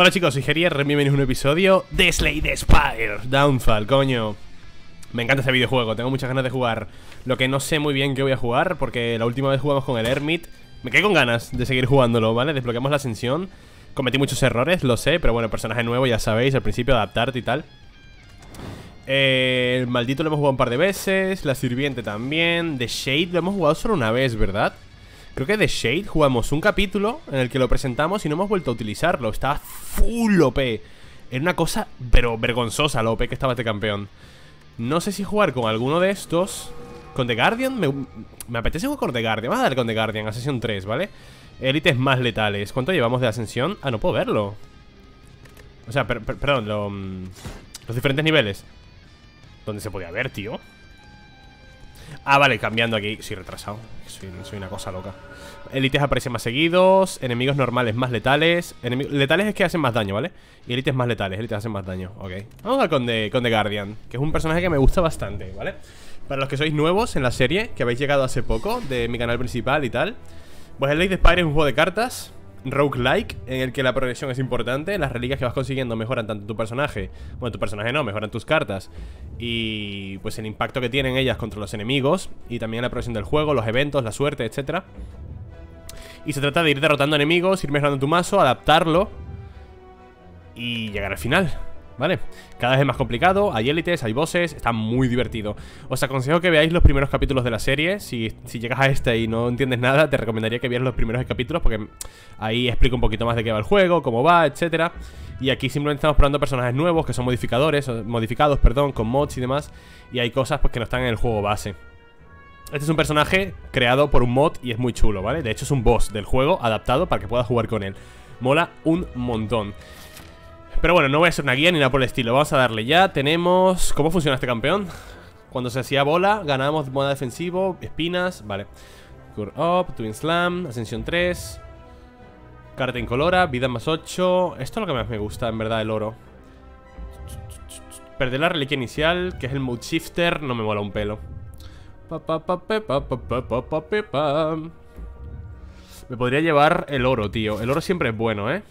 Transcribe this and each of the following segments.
Hola chicos, soy Gerier, bienvenidos a un episodio de Slade Spire. Downfall, coño. Me encanta este videojuego, tengo muchas ganas de jugar. Lo que no sé muy bien qué voy a jugar Porque la última vez jugamos con el Hermit. Me quedé con ganas de seguir jugándolo, ¿vale? Desbloqueamos la ascensión. Cometí muchos errores, lo sé, pero bueno, personaje nuevo, ya sabéis Al principio adaptarte y tal. Eh, El maldito lo hemos jugado un par de veces La sirviente también. The Shade lo hemos jugado solo una vez, ¿verdad? Creo que de Shade jugamos un capítulo en el que lo presentamos y no hemos vuelto a utilizarlo. Estaba full OP. Era una cosa, pero vergonzosa lo OP que estaba este campeón. No sé si jugar con alguno de estos. Con The Guardian, me, apetece jugar con The Guardian. Vamos a darle con The Guardian a sesión 3, ¿vale? Élites más letales. ¿Cuánto llevamos de ascensión? Ah, no puedo verlo. O sea, perdón, mm, los diferentes niveles. ¿Dónde se podía ver, tío? Ah, vale, cambiando aquí Soy retrasado, soy, una cosa loca Élites aparecen más seguidos Enemigos normales más letales Letales es que hacen más daño, ¿vale? Y élites más letales, élites hacen más daño, ok Vamos a con The, con The Guardian Que es un personaje que me gusta bastante, ¿vale? Para los que sois nuevos en la serie Que habéis llegado hace poco De mi canal principal y tal Pues el Late Spire es un juego de cartas roguelike en el que la progresión es importante. Las reliquias que vas consiguiendo mejoran tanto tu personaje, bueno, tu personaje no, mejoran tus cartas. Y pues el impacto que tienen ellas contra los enemigos. Y también la progresión del juego, los eventos, la suerte, etc. Y se trata de ir derrotando enemigos, ir mejorando tu mazo, adaptarlo y llegar al final. ¿Vale? Cada vez es más complicado, hay élites, hay bosses, está muy divertido. Os aconsejo que veáis los primeros capítulos de la serie Si, llegas a este y no entiendes nada, te recomendaría que vieras los primeros capítulos Porque ahí explico un poquito más de qué va el juego, cómo va, etcétera. Y aquí simplemente estamos probando personajes nuevos que son modificadores, modificados, perdón, con mods y demás Y hay cosas pues, que no están en el juego base. Este es un personaje creado por un mod y es muy chulo, ¿vale? De hecho es un boss del juego adaptado para que puedas jugar con él. Mola un montón pero bueno, no voy a ser una guía ni nada por el estilo. Vamos a darle. Ya, tenemos... ¿Cómo funciona este campeón? Cuando se hacía bola, ganábamos moda defensivo, espinas, vale. Cure Up, Twin Slam, Ascensión 3 Carta incolora, vida más 8 Esto es lo que más me gusta, en verdad, el oro. Perder la reliquia inicial, que es el Mood Shifter, no me mola un pelo. Me podría llevar el oro, tío. El oro siempre es bueno, ¿eh?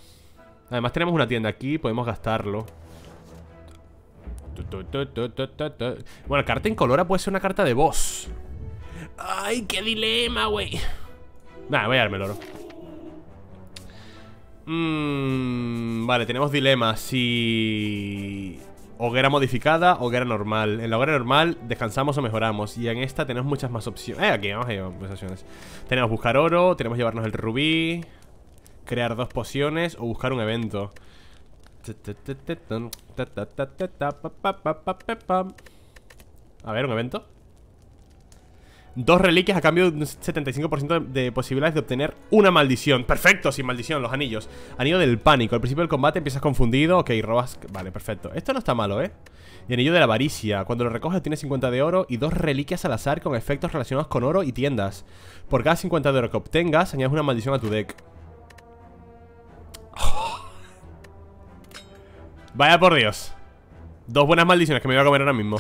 Además tenemos una tienda aquí, podemos gastarlo. Bueno, carta incolora puede ser una carta de boss ¡Ay, qué dilema, güey! Nada, voy a darme el oro mm, Vale, tenemos dilema. Si... Hoguera modificada, hoguera normal. En la hoguera normal descansamos o mejoramos. Y en esta tenemos muchas más opciones. Eh, aquí vamos a llevar opciones Tenemos buscar oro, tenemos llevarnos el rubí crear dos pociones o buscar un evento. A ver, un evento. Dos reliquias a cambio de un 75% de posibilidades de obtener una maldición. Perfecto, sin maldición, los anillos. Anillo del pánico. Al principio del combate empiezas confundido. Ok, robas. Vale, perfecto. Esto no está malo, ¿eh? Y anillo de la avaricia. Cuando lo recoges tienes 50 de oro y dos reliquias al azar con efectos relacionados con oro y tiendas. Por cada 50 de oro que obtengas, añades una maldición a tu deck. Vaya por Dios. Dos buenas maldiciones que me voy a comer ahora mismo.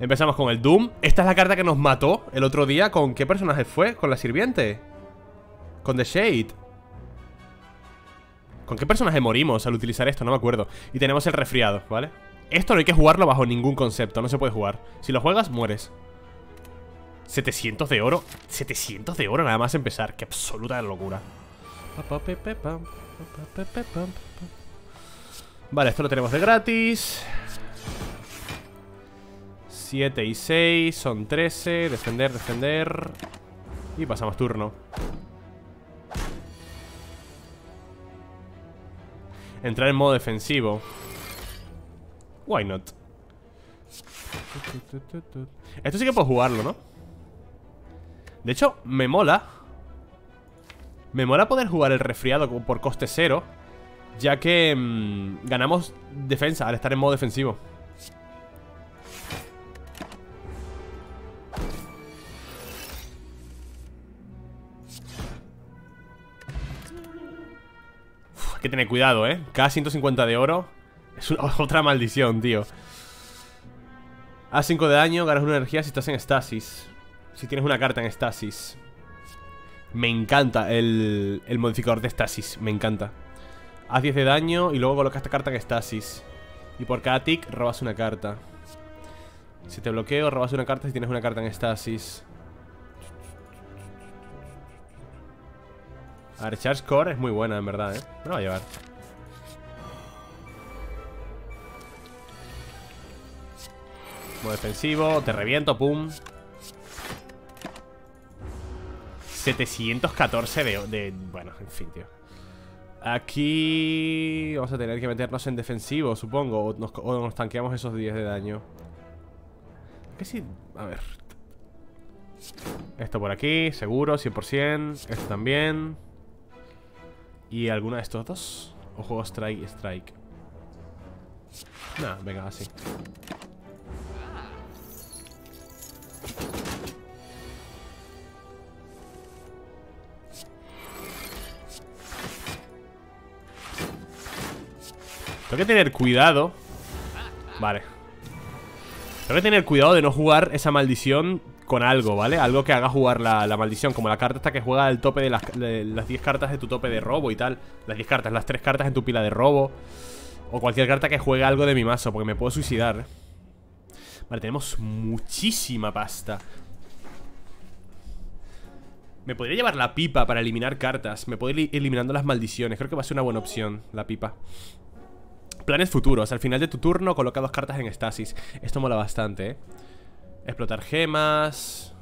Empezamos con el Doom. Esta es la carta que nos mató el otro día. ¿Con qué personaje fue? ¿Con la sirviente? Con The Shade. ¿Con qué personaje morimos al utilizar esto? No me acuerdo. Y tenemos el resfriado, ¿vale? Esto no hay que jugarlo bajo ningún concepto. No se puede jugar. Si lo juegas, mueres 700 de oro 700 de oro nada más empezar. Qué absoluta locura. Vale, esto lo tenemos de gratis. 7 y 6 son 13 Defender, defender. Y pasamos turno. Entrar en modo defensivo. Why not? Esto sí que puedo jugarlo, ¿no? De hecho, me mola. Me mola poder jugar el resfriado por coste cero Ya que mm, ganamos defensa al estar en modo defensivo. Hay que tener cuidado, ¿eh? Cada 150 de oro Es otra maldición, tío. A 5 de daño, ganas una energía si estás en estasis Si tienes una carta en estasis Me encanta el, el modificador de estasis, me encanta. Haz 10 de daño y luego coloca esta carta en estasis. Y por cada tick robas una carta. Si te bloqueo, robas una carta si tienes una carta en estasis. A ver, Charge Core es muy buena, en verdad, ¿eh? Me lo va a llevar. Como defensivo, te reviento, pum. 714 de, de... Bueno, en fin, tío. Aquí vamos a tener que meternos en defensivo, supongo. O nos, tanqueamos esos 10 de daño. ¿Qué si...? A ver. Esto por aquí, seguro, 100%. Esto también. ¿Y alguna de estos dos? ¿O juego Strike Strike? Nah, venga, así. Tengo que tener cuidado. Vale. Tengo que tener cuidado de no jugar esa maldición con algo, ¿vale? Algo que haga jugar la, maldición Como la carta esta que juega el tope de las, de las 10 cartas de tu tope de robo y tal. Las 10 cartas, las 3 cartas en tu pila de robo. O cualquier carta que juegue algo de mi mazo Porque me puedo suicidar. Vale, tenemos muchísima pasta. Me podría llevar la pipa para eliminar cartas. Me puedo ir eliminando las maldiciones. Creo que va a ser una buena opción, la pipa Planes futuros. Al final de tu turno coloca dos cartas en estasis. Esto mola bastante, ¿eh? Explotar gemas.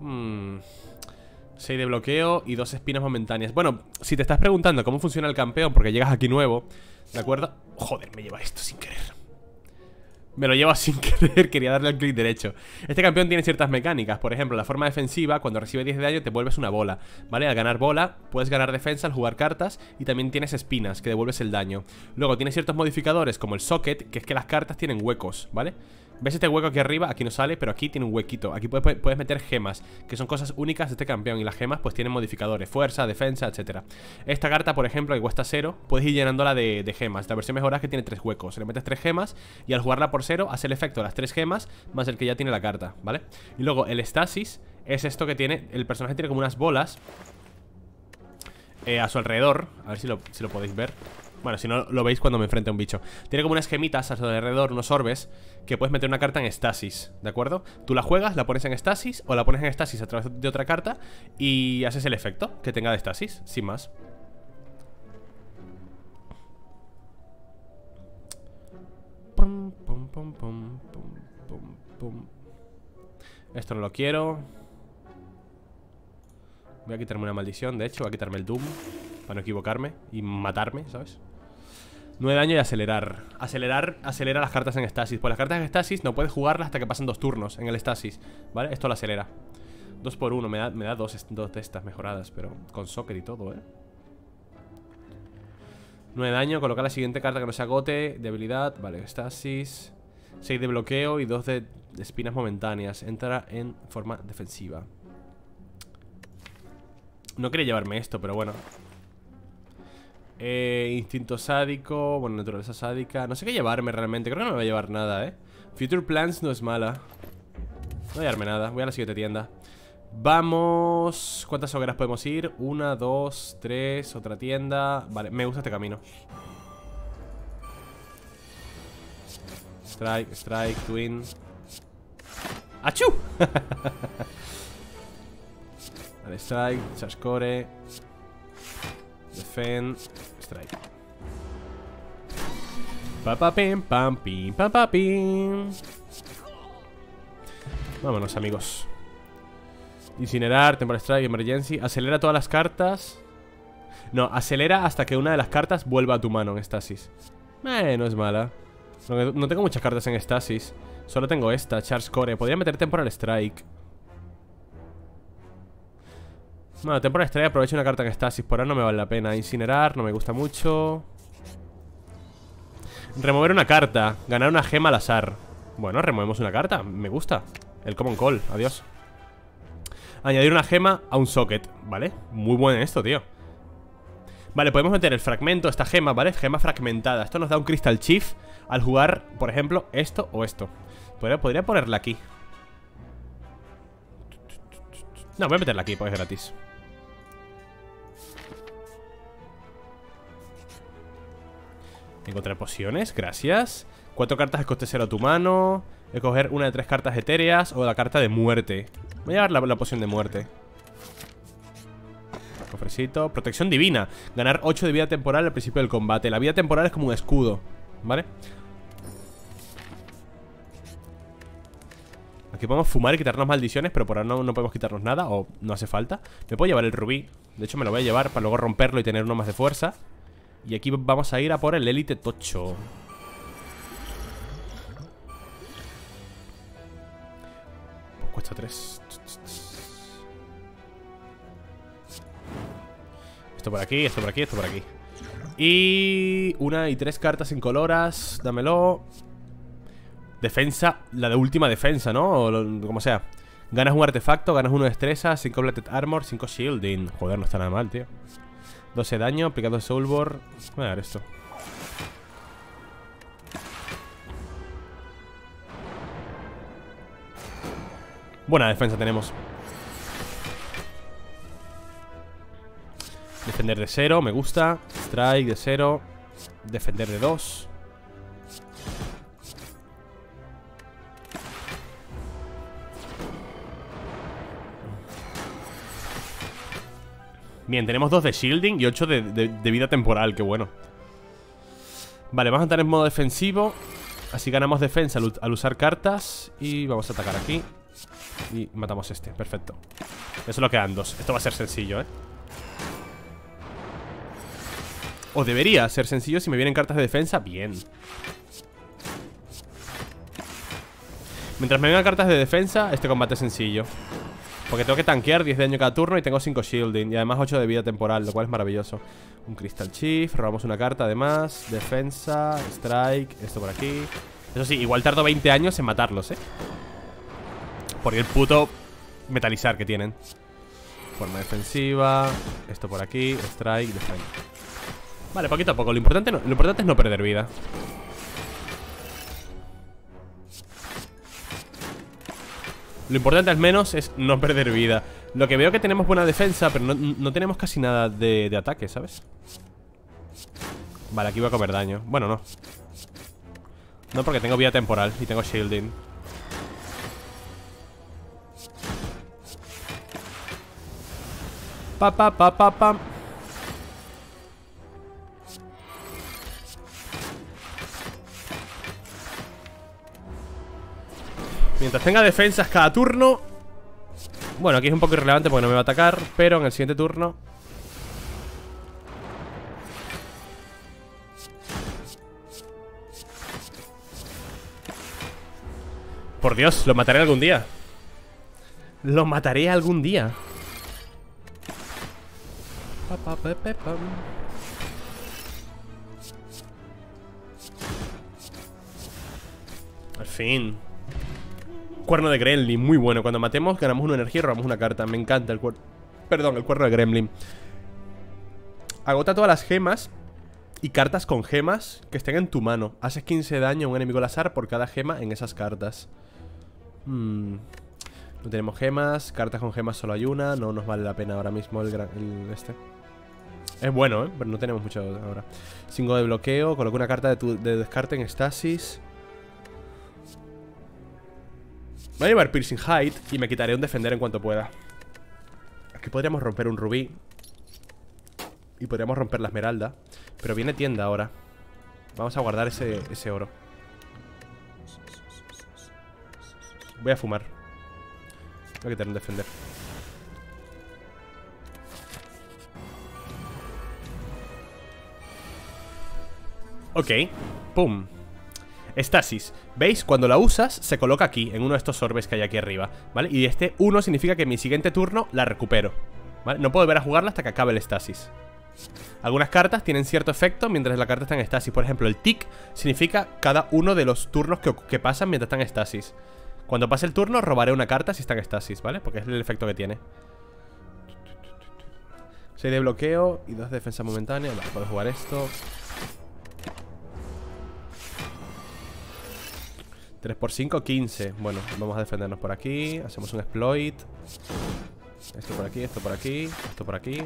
Hmm. 6 de bloqueo y dos espinas momentáneas. Bueno, si te estás preguntando cómo funciona el campeón, porque llegas aquí nuevo, ¿de acuerdo? Joder, me lleva esto sin querer. Me lo llevo sin querer, quería darle al clic derecho Este campeón tiene ciertas mecánicas Por ejemplo, la forma defensiva, cuando recibe 10 de daño Te vuelves una bola, ¿vale? Al ganar bola, puedes ganar defensa al jugar cartas Y también tienes espinas, que devuelves el daño Luego tiene ciertos modificadores, como el socket Que es que las cartas tienen huecos, ¿vale? ¿Ves este hueco aquí arriba? Aquí no sale, pero aquí tiene un huequito. Aquí puedes, meter gemas, que son cosas únicas de este campeón Y las gemas pues tienen modificadores, fuerza, defensa, etcétera. Esta carta, por ejemplo, que cuesta cero Puedes ir llenándola de, de gemas. La versión mejorada es que tiene tres huecos. Le metes tres gemas y al jugarla por cero hace el efecto de las tres gemas Más el que ya tiene la carta, ¿vale? Y luego el estasis es esto que tiene El personaje tiene como unas bolas eh, A su alrededor. A ver si lo, si lo podéis ver bueno, si no lo veis cuando me enfrente a un bicho Tiene como unas gemitas alrededor, unos orbes Que puedes meter una carta en estasis, ¿de acuerdo? Tú la juegas, la pones en estasis O la pones en estasis a través de otra carta Y haces el efecto que tenga de estasis, sin más Esto no lo quiero Voy a quitarme una maldición, de hecho Voy a quitarme el Doom Para no equivocarme y matarme, ¿sabes? 9 daño y acelerar. Acelerar, acelera las cartas en estasis Pues las cartas en estasis no puedes jugarlas hasta que pasen dos turnos En el estasis, ¿vale? Esto lo acelera. 2 por 1, me da, me da dos, dos de estas mejoradas Pero con socket y todo, ¿eh? 9 de daño, colocar la siguiente carta que no se agote Debilidad, vale, estasis 6 de bloqueo y 2 de espinas momentáneas. Entra en forma defensiva. No quería llevarme esto, pero bueno eh, instinto sádico Bueno, naturaleza sádica. No sé qué llevarme realmente Creo que no me voy a llevar nada, eh Future Plans no es mala. No voy a llevarme nada Voy a la siguiente tienda. Vamos ¿Cuántas hogueras podemos ir? Una, dos, tres Otra tienda. Vale, me gusta este camino. Strike, strike, twin. ¡Achú! vale, strike, chascore Defend. Strike. Papapim, pam, pim, pim. Vámonos, amigos. Incinerar, Temporal Strike, Emergency. Acelera todas las cartas. No, acelera hasta que una de las cartas vuelva a tu mano en estasis. Eh, no es mala. No, tengo muchas cartas en estasis. Solo tengo esta, Charge Core. Podría meter Temporal Strike. Bueno, temporada estrella aprovecho una carta en estasis Por ahora no me vale la pena Incinerar, no me gusta mucho. Remover una carta Ganar una gema al azar. Bueno, removemos una carta, me gusta. El Common Call, adiós. Añadir una gema a un socket Vale, muy bueno esto, tío. Vale, podemos meter el fragmento, esta gema, ¿vale? Gema fragmentada. Esto nos da un Crystal Chief Al jugar, por ejemplo, esto o esto. Podría, podría ponerla aquí. No, voy a meterla aquí, pues es gratis Encontrar pociones, gracias. Cuatro cartas de coste cero a tu mano. Escoger una de tres cartas etéreas O la carta de muerte. Voy a llevar la, poción de muerte. Cofrecito. Protección divina. Ganar 8 de vida temporal al principio del combate. La vida temporal es como un escudo ¿Vale? Aquí podemos fumar y quitarnos maldiciones Pero por ahora no, no podemos quitarnos nada O no hace falta. Me puedo llevar el rubí. De hecho me lo voy a llevar para luego romperlo y tener uno más de fuerza y aquí vamos a ir a por el Elite Tocho. Pues cuesta 3 Esto por aquí, esto por aquí, esto por aquí. Y una y tres cartas incoloras Dámelo. Defensa, la de última defensa, ¿no? O como sea. Ganas un artefacto, ganas uno de destreza 5 Blatted Armor, 5 Shielding. Joder, no está nada mal, tío 12 daño, aplicado Soulbore Voy a dar esto. Buena defensa tenemos. Defender de 0, me gusta. Strike de 0 Defender de 2 Bien, tenemos dos de shielding y ocho de, vida temporal, qué bueno. Vale, vamos a estar en modo defensivo. Así ganamos defensa al, usar cartas. Y vamos a atacar aquí. Y matamos este, perfecto. Eso lo quedan dos, esto va a ser sencillo, ¿eh? O debería ser sencillo si me vienen cartas de defensa Bien. Mientras me vengan cartas de defensa Este combate es sencillo porque tengo que tanquear 10 de daño cada turno y tengo 5 shielding Y además 8 de vida temporal, lo cual es maravilloso. Un Crystal Chief, robamos una carta además. Defensa, Strike, esto por aquí. Eso sí, igual tardo 20 años en matarlos, eh Por el puto metalizar que tienen. Forma defensiva Esto por aquí, Strike, Defense Vale, poquito a poco, lo importante, lo importante es no perder vida Lo importante al menos es no perder vida. Lo que veo que tenemos buena defensa Pero no, tenemos casi nada de, de, ataque, ¿sabes? Vale, aquí voy a comer daño. Bueno, no. No, porque tengo vida temporal y tengo shielding. Pa, pa, pa, pa, pa Mientras tenga defensas cada turno. Bueno, aquí es un poco irrelevante porque no me va a atacar Pero en el siguiente turno. Por Dios, lo mataré algún día Lo mataré algún día Al fin Cuerno de Gremlin, muy bueno. Cuando matemos ganamos una energía y robamos una carta. Me encanta el cuerno Perdón, el cuerno de Gremlin. Agota todas las gemas y cartas con gemas que estén en tu mano. Haces 15 daño a un enemigo al azar por cada gema en esas cartas. Hmm. No tenemos gemas Cartas con gemas solo hay una. No nos vale la pena ahora mismo el, este. Es bueno, ¿eh? Pero no tenemos mucho ahora. 5 de bloqueo Coloca una carta de, de descarte en estasis Voy a llevar Piercing Height y me quitaré un defender en cuanto pueda. Aquí podríamos romper un rubí. Y podríamos romper la esmeralda. Pero viene tienda ahora. Vamos a guardar ese, ese oro. Voy a fumar. Voy a quitar un defender. Ok. Pum. Estasis. ¿Veis? Cuando la usas, se coloca aquí, en uno de estos orbes que hay aquí arriba, ¿vale? Y este 1 significa que en mi siguiente turno la recupero, ¿vale? No puedo volver a jugarla hasta que acabe el estasis. Algunas cartas tienen cierto efecto mientras la carta está en estasis. Por ejemplo, el tick significa cada uno de los turnos que, pasan mientras está en estasis. Cuando pase el turno, robaré una carta si está en estasis, ¿vale? Porque es el efecto que tiene. 6 de bloqueo y 2 de defensa momentánea. Vale, puedo jugar esto. 3 por 5, 15 Bueno, vamos a defendernos por aquí. Hacemos un exploit. Esto por aquí, esto por aquí, esto por aquí.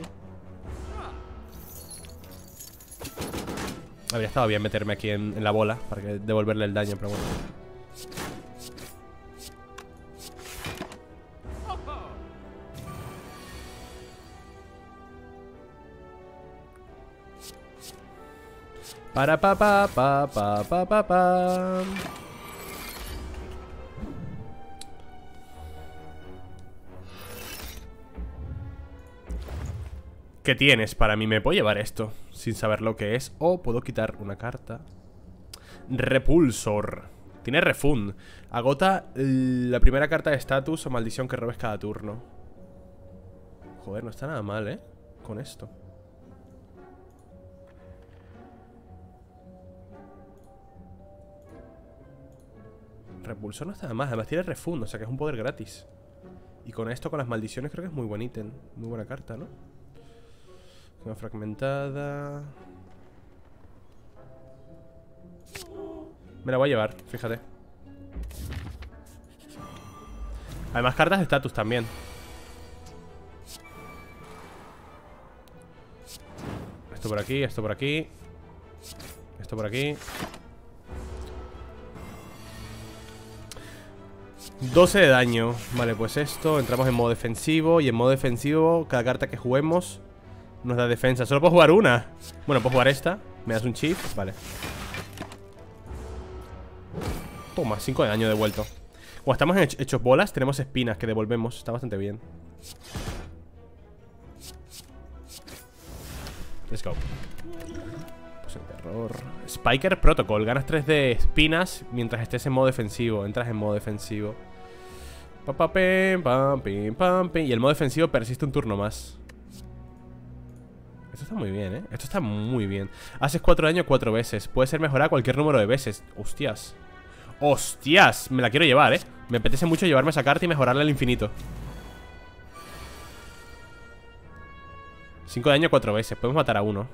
Habría estado bien meterme aquí en, en la bola Para que devolverle el daño, pero bueno. Para pa pa pa pa pa pa pa. ¿Qué tienes para mí? ¿Me puedo llevar esto? Sin saber lo que es O puedo quitar una carta Repulsor Tiene refund Agota la primera carta de estatus o maldición que robes cada turno Joder, no está nada mal, ¿eh? Con esto Repulsor no está nada más, además tiene refund, o sea que es un poder gratis Y con esto, con las maldiciones, creo que es muy buen ítem Muy buena carta, ¿no? Una fragmentada. Me la voy a llevar, fíjate. Además cartas de estatus también. Esto por aquí, esto por aquí. Esto por aquí. 12 de daño. Vale, pues esto Entramos en modo defensivo Y en modo defensivo Cada carta que juguemos Nos da defensa. Solo puedo jugar una. Bueno, puedo jugar esta. Me das un chip Vale. Toma, 5 de daño devuelto Cuando estamos hechos bolas Tenemos espinas que devolvemos. Está bastante bien. Let's go. Terror Spiker Protocol. Ganas 3 de espinas Mientras estés en modo defensivo. Entras en modo defensivo. Y el modo defensivo persiste un turno más. Esto está muy bien, ¿eh? Esto está muy bien. Haces 4 daño 4 veces. Puede ser mejorada cualquier número de veces. Hostias. Hostias. Me la quiero llevar, ¿eh? Me apetece mucho llevarme esa carta y mejorarla al infinito. 5 de daño 4 veces. Podemos matar a uno.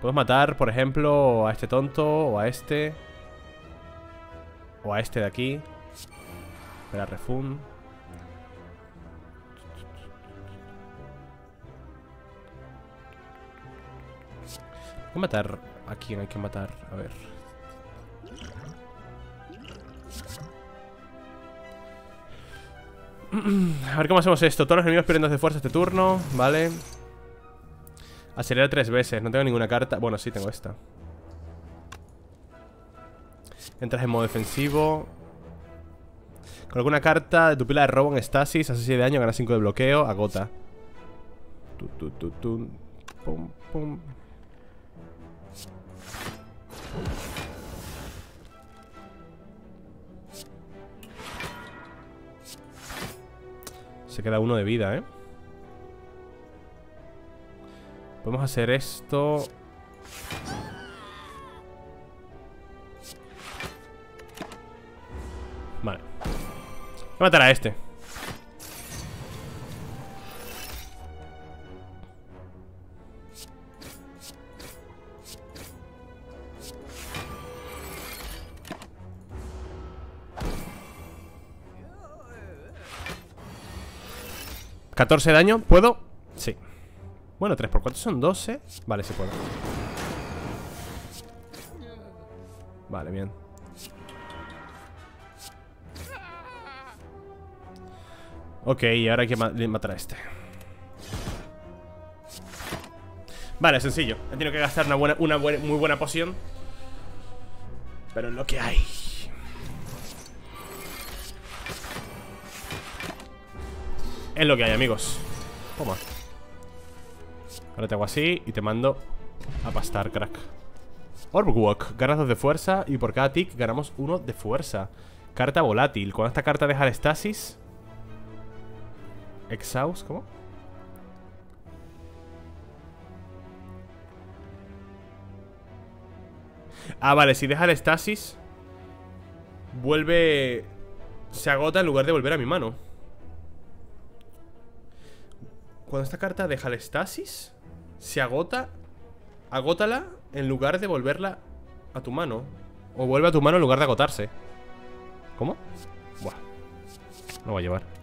Podemos matar, por ejemplo, a este tonto o a este. O a este de aquí. Espera, refund. Que matar a quién hay que matar. A ver. A ver cómo hacemos esto. Todos los enemigos pierden de fuerza este turno. Vale. Acelera tres veces. No tengo ninguna carta. Bueno, sí, tengo esta. Entras en modo defensivo. Con alguna carta de tu pila de robo en estasis, hace 6 de daño, gana 5 de bloqueo, agota. Se queda uno de vida, ¿eh? Podemos hacer esto. Vale. A matar a este ¿14 de daño? ¿Puedo? Sí. Bueno, 3 por 4 son 12 Vale, se puede Vale, bien. Ok, ahora hay que matar a este. Vale, sencillo. He tenido que gastar una, buena, una muy buena poción. Pero es lo que hay Es lo que hay, amigos. Toma. Ahora te hago así y te mando a pastar, crack. Orbwalk, ganas dos de fuerza Y por cada tick ganamos uno de fuerza. Carta volátil, con esta carta deja el estasis. Exhaust, ¿cómo? Ah, vale, si deja el estasis Vuelve Se agota en lugar de volver a mi mano Cuando esta carta deja el estasis Se agota Agótala en lugar de volverla a tu mano O vuelve a tu mano en lugar de agotarse ¿Cómo? Buah No va a llevar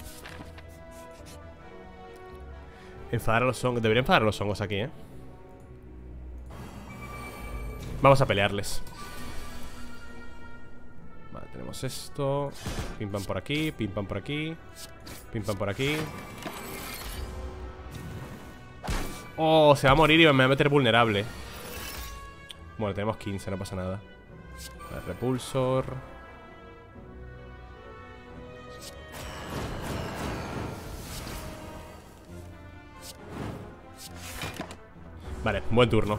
Enfadar a los hongos. Debería enfadar a los hongos aquí, ¿eh? Vamos a pelearles. Vale, tenemos esto. Pim pam por aquí, pim pam por aquí. Pim pam por aquí. Oh, se va a morir y me va a meter vulnerable. Bueno, tenemos 15, no pasa nada. Repulsor. Vale, buen turno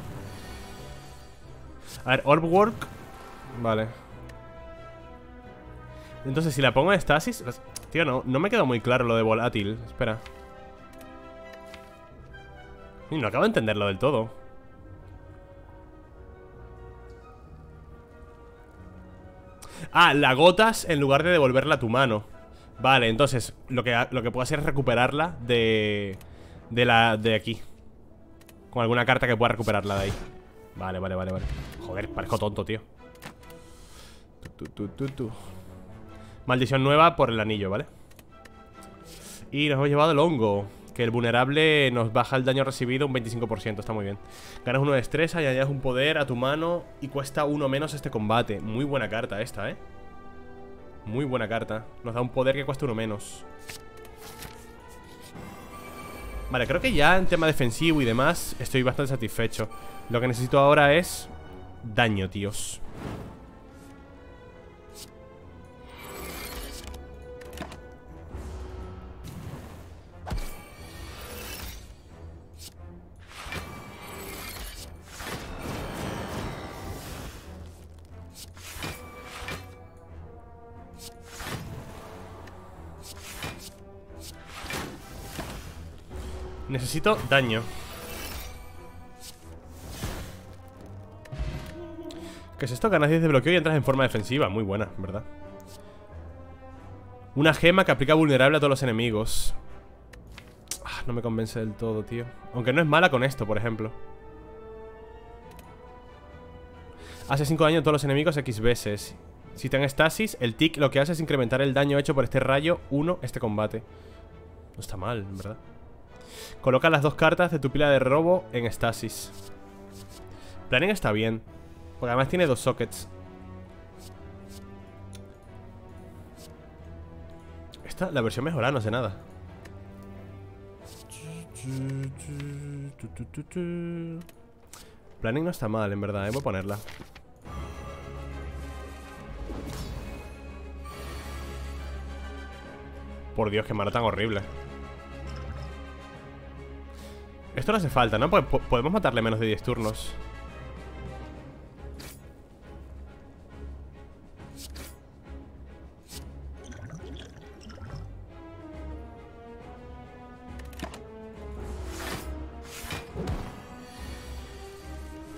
A ver, Orb Work Vale Entonces si la pongo en Stasis Tío, no, no me quedó muy claro lo de volátil Espera No acabo de entenderlo del todo. Ah, la gotas en lugar de devolverla a tu mano. Vale, entonces Lo que, lo que puedo hacer es recuperarla de... De la... De aquí. Con alguna carta que pueda recuperarla de ahí. Vale, vale, vale, vale. Joder, parezco tonto, tío. Maldición nueva por el anillo, ¿vale? Y nos hemos llevado el hongo Que el vulnerable nos baja el daño recibido un 25%, está muy bien. Ganas uno de destreza y añades un poder a tu mano Y cuesta uno menos este combate. Muy buena carta esta, ¿eh? Muy buena carta. Nos da un poder que cuesta uno menos. Vale, creo que ya en tema defensivo y demás Estoy bastante satisfecho. Lo que necesito ahora es Daño, tíos Necesito daño. ¿Qué es esto? Ganas 10 de bloqueo y entras en forma defensiva. Muy buena, ¿verdad? Una gema que aplica vulnerable a todos los enemigos. Ah, No me convence del todo, tío. Aunque no es mala con esto, por ejemplo. Hace 5 daño a todos los enemigos X veces. Si en estasis, el tic lo que hace es incrementar el daño hecho por este rayo 1 este combate. No está mal, ¿verdad? Coloca las dos cartas de tu pila de robo en estasis. Planning está bien. Porque además tiene dos sockets. Esta, la versión mejorada, no sé nada. Planning no está mal, en verdad, ¿eh? voy a ponerla. Por Dios, qué mano tan horrible. Esto no hace falta, ¿no? podemos matarle menos de 10 turnos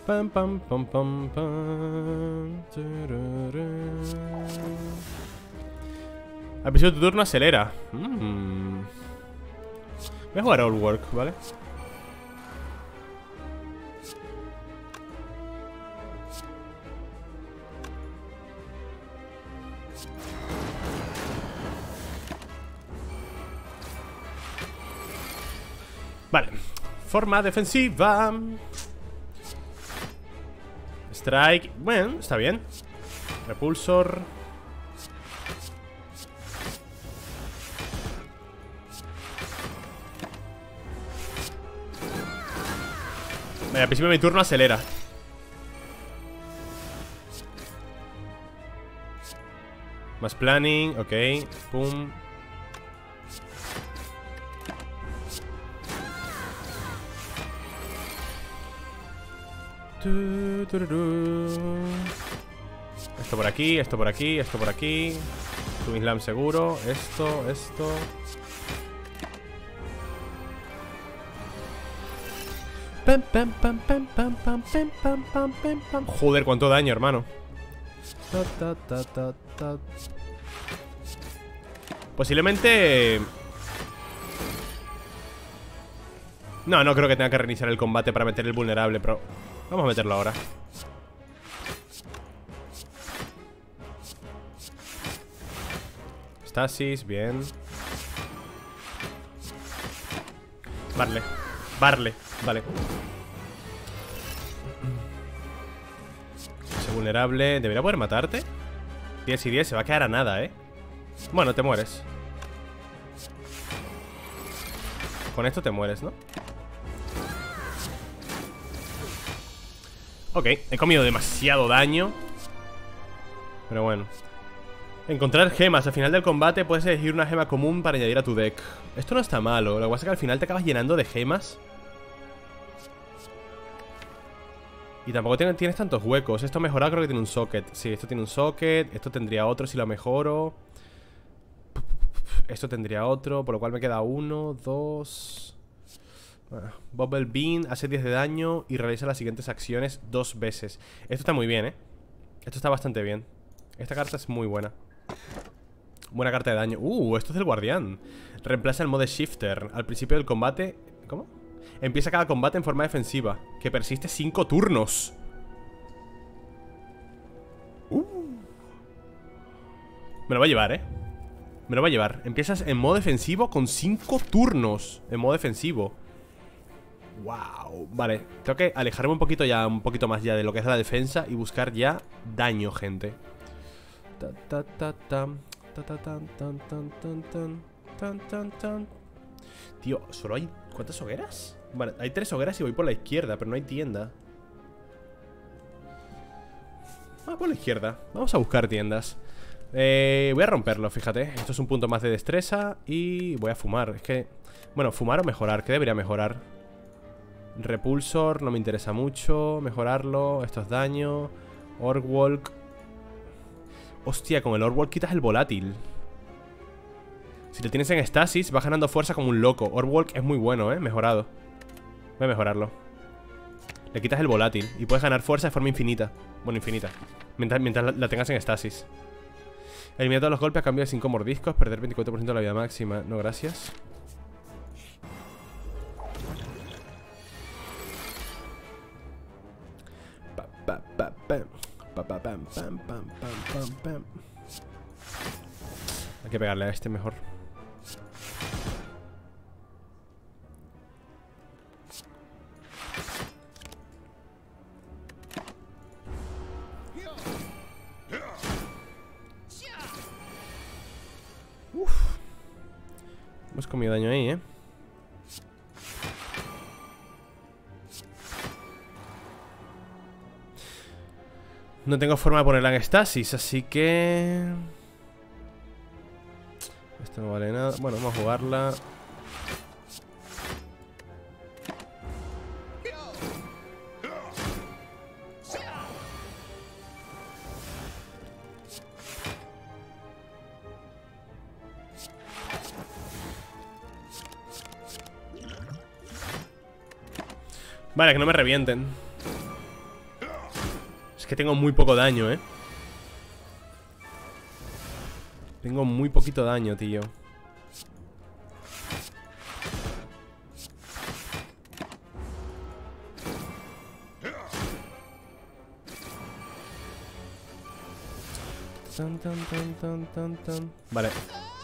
Pam, pam, pam, pam, pam. Al principio de tu turno acelera. Mm. Voy a jugar All Work. Vale, forma defensiva. Strike. Bueno, está bien. Repulsor. Vale, al principio de mi turno acelera. Más planning, ok. Pum Esto por aquí, esto por aquí, esto por aquí. Twin Slam seguro. Esto, esto. Joder, cuánto daño, hermano. Posiblemente. No, no creo que tenga que reiniciar el combate para meter el vulnerable, pero Vamos a meterlo ahora Stasis, bien Vale Barle, vale Es vulnerable ¿Debería poder matarte? 10 y 10, se va a quedar a nada, ¿eh? Bueno, te mueres Con esto te mueres, ¿no? Ok, he comido demasiado daño Pero bueno Encontrar gemas. Al final del combate puedes elegir una gema común para añadir a tu deck. Esto no está malo. Lo que pasa es que al final te acabas llenando de gemas. Y tampoco tienes tantos huecos. Esto mejorado creo que tiene un socket. Sí, esto tiene un socket. Esto tendría otro si lo mejoro. Esto tendría otro. Por lo cual me queda uno, dos... Bubble Bean hace 10 de daño y realiza las siguientes acciones dos veces. Esto está muy bien, ¿eh? Esto está bastante bien. Esta carta es muy buena. Buena carta de daño Uh, esto es del guardián Reemplaza el modo shifter Al principio del combate ¿Cómo? Empieza cada combate en forma defensiva Que persiste 5 turnos uh. Me lo va a llevar, eh Me lo va a llevar Empiezas en modo defensivo con 5 turnos En modo defensivo Wow, vale Tengo que alejarme un poquito ya Un poquito más ya de lo que es la defensa Y buscar ya daño, gente. Tío, ¿solo hay cuántas hogueras? Vale, hay tres hogueras y voy por la izquierda Pero no hay tienda. Ah, por la izquierda. Vamos a buscar tiendas. Eh, Voy a romperlo, fíjate. Esto es un punto más de destreza Y voy a fumar. Es que, bueno, fumar o mejorar ¿Qué debería mejorar? Repulsor, no me interesa mucho Mejorarlo, esto es daño. Orkwalk Hostia, con el Orwell quitas el volátil. Si lo tienes en estasis vas ganando fuerza como un loco. Orwalk es muy bueno, eh, mejorado. Voy a mejorarlo. Le quitas el volátil y puedes ganar fuerza de forma infinita. Bueno, infinita. Mientras, la, tengas en estasis Eliminar todos los golpes a cambio de 5 mordiscos Perder 24% de la vida máxima. No, gracias hay que pegarle a este mejor. No tengo forma de ponerla en estasis, así que... Esto no vale nada. Bueno, vamos a jugarla. Vale, que no me revienten que tengo muy poco daño, ¿eh? Tengo muy poquito daño, tío. Vale,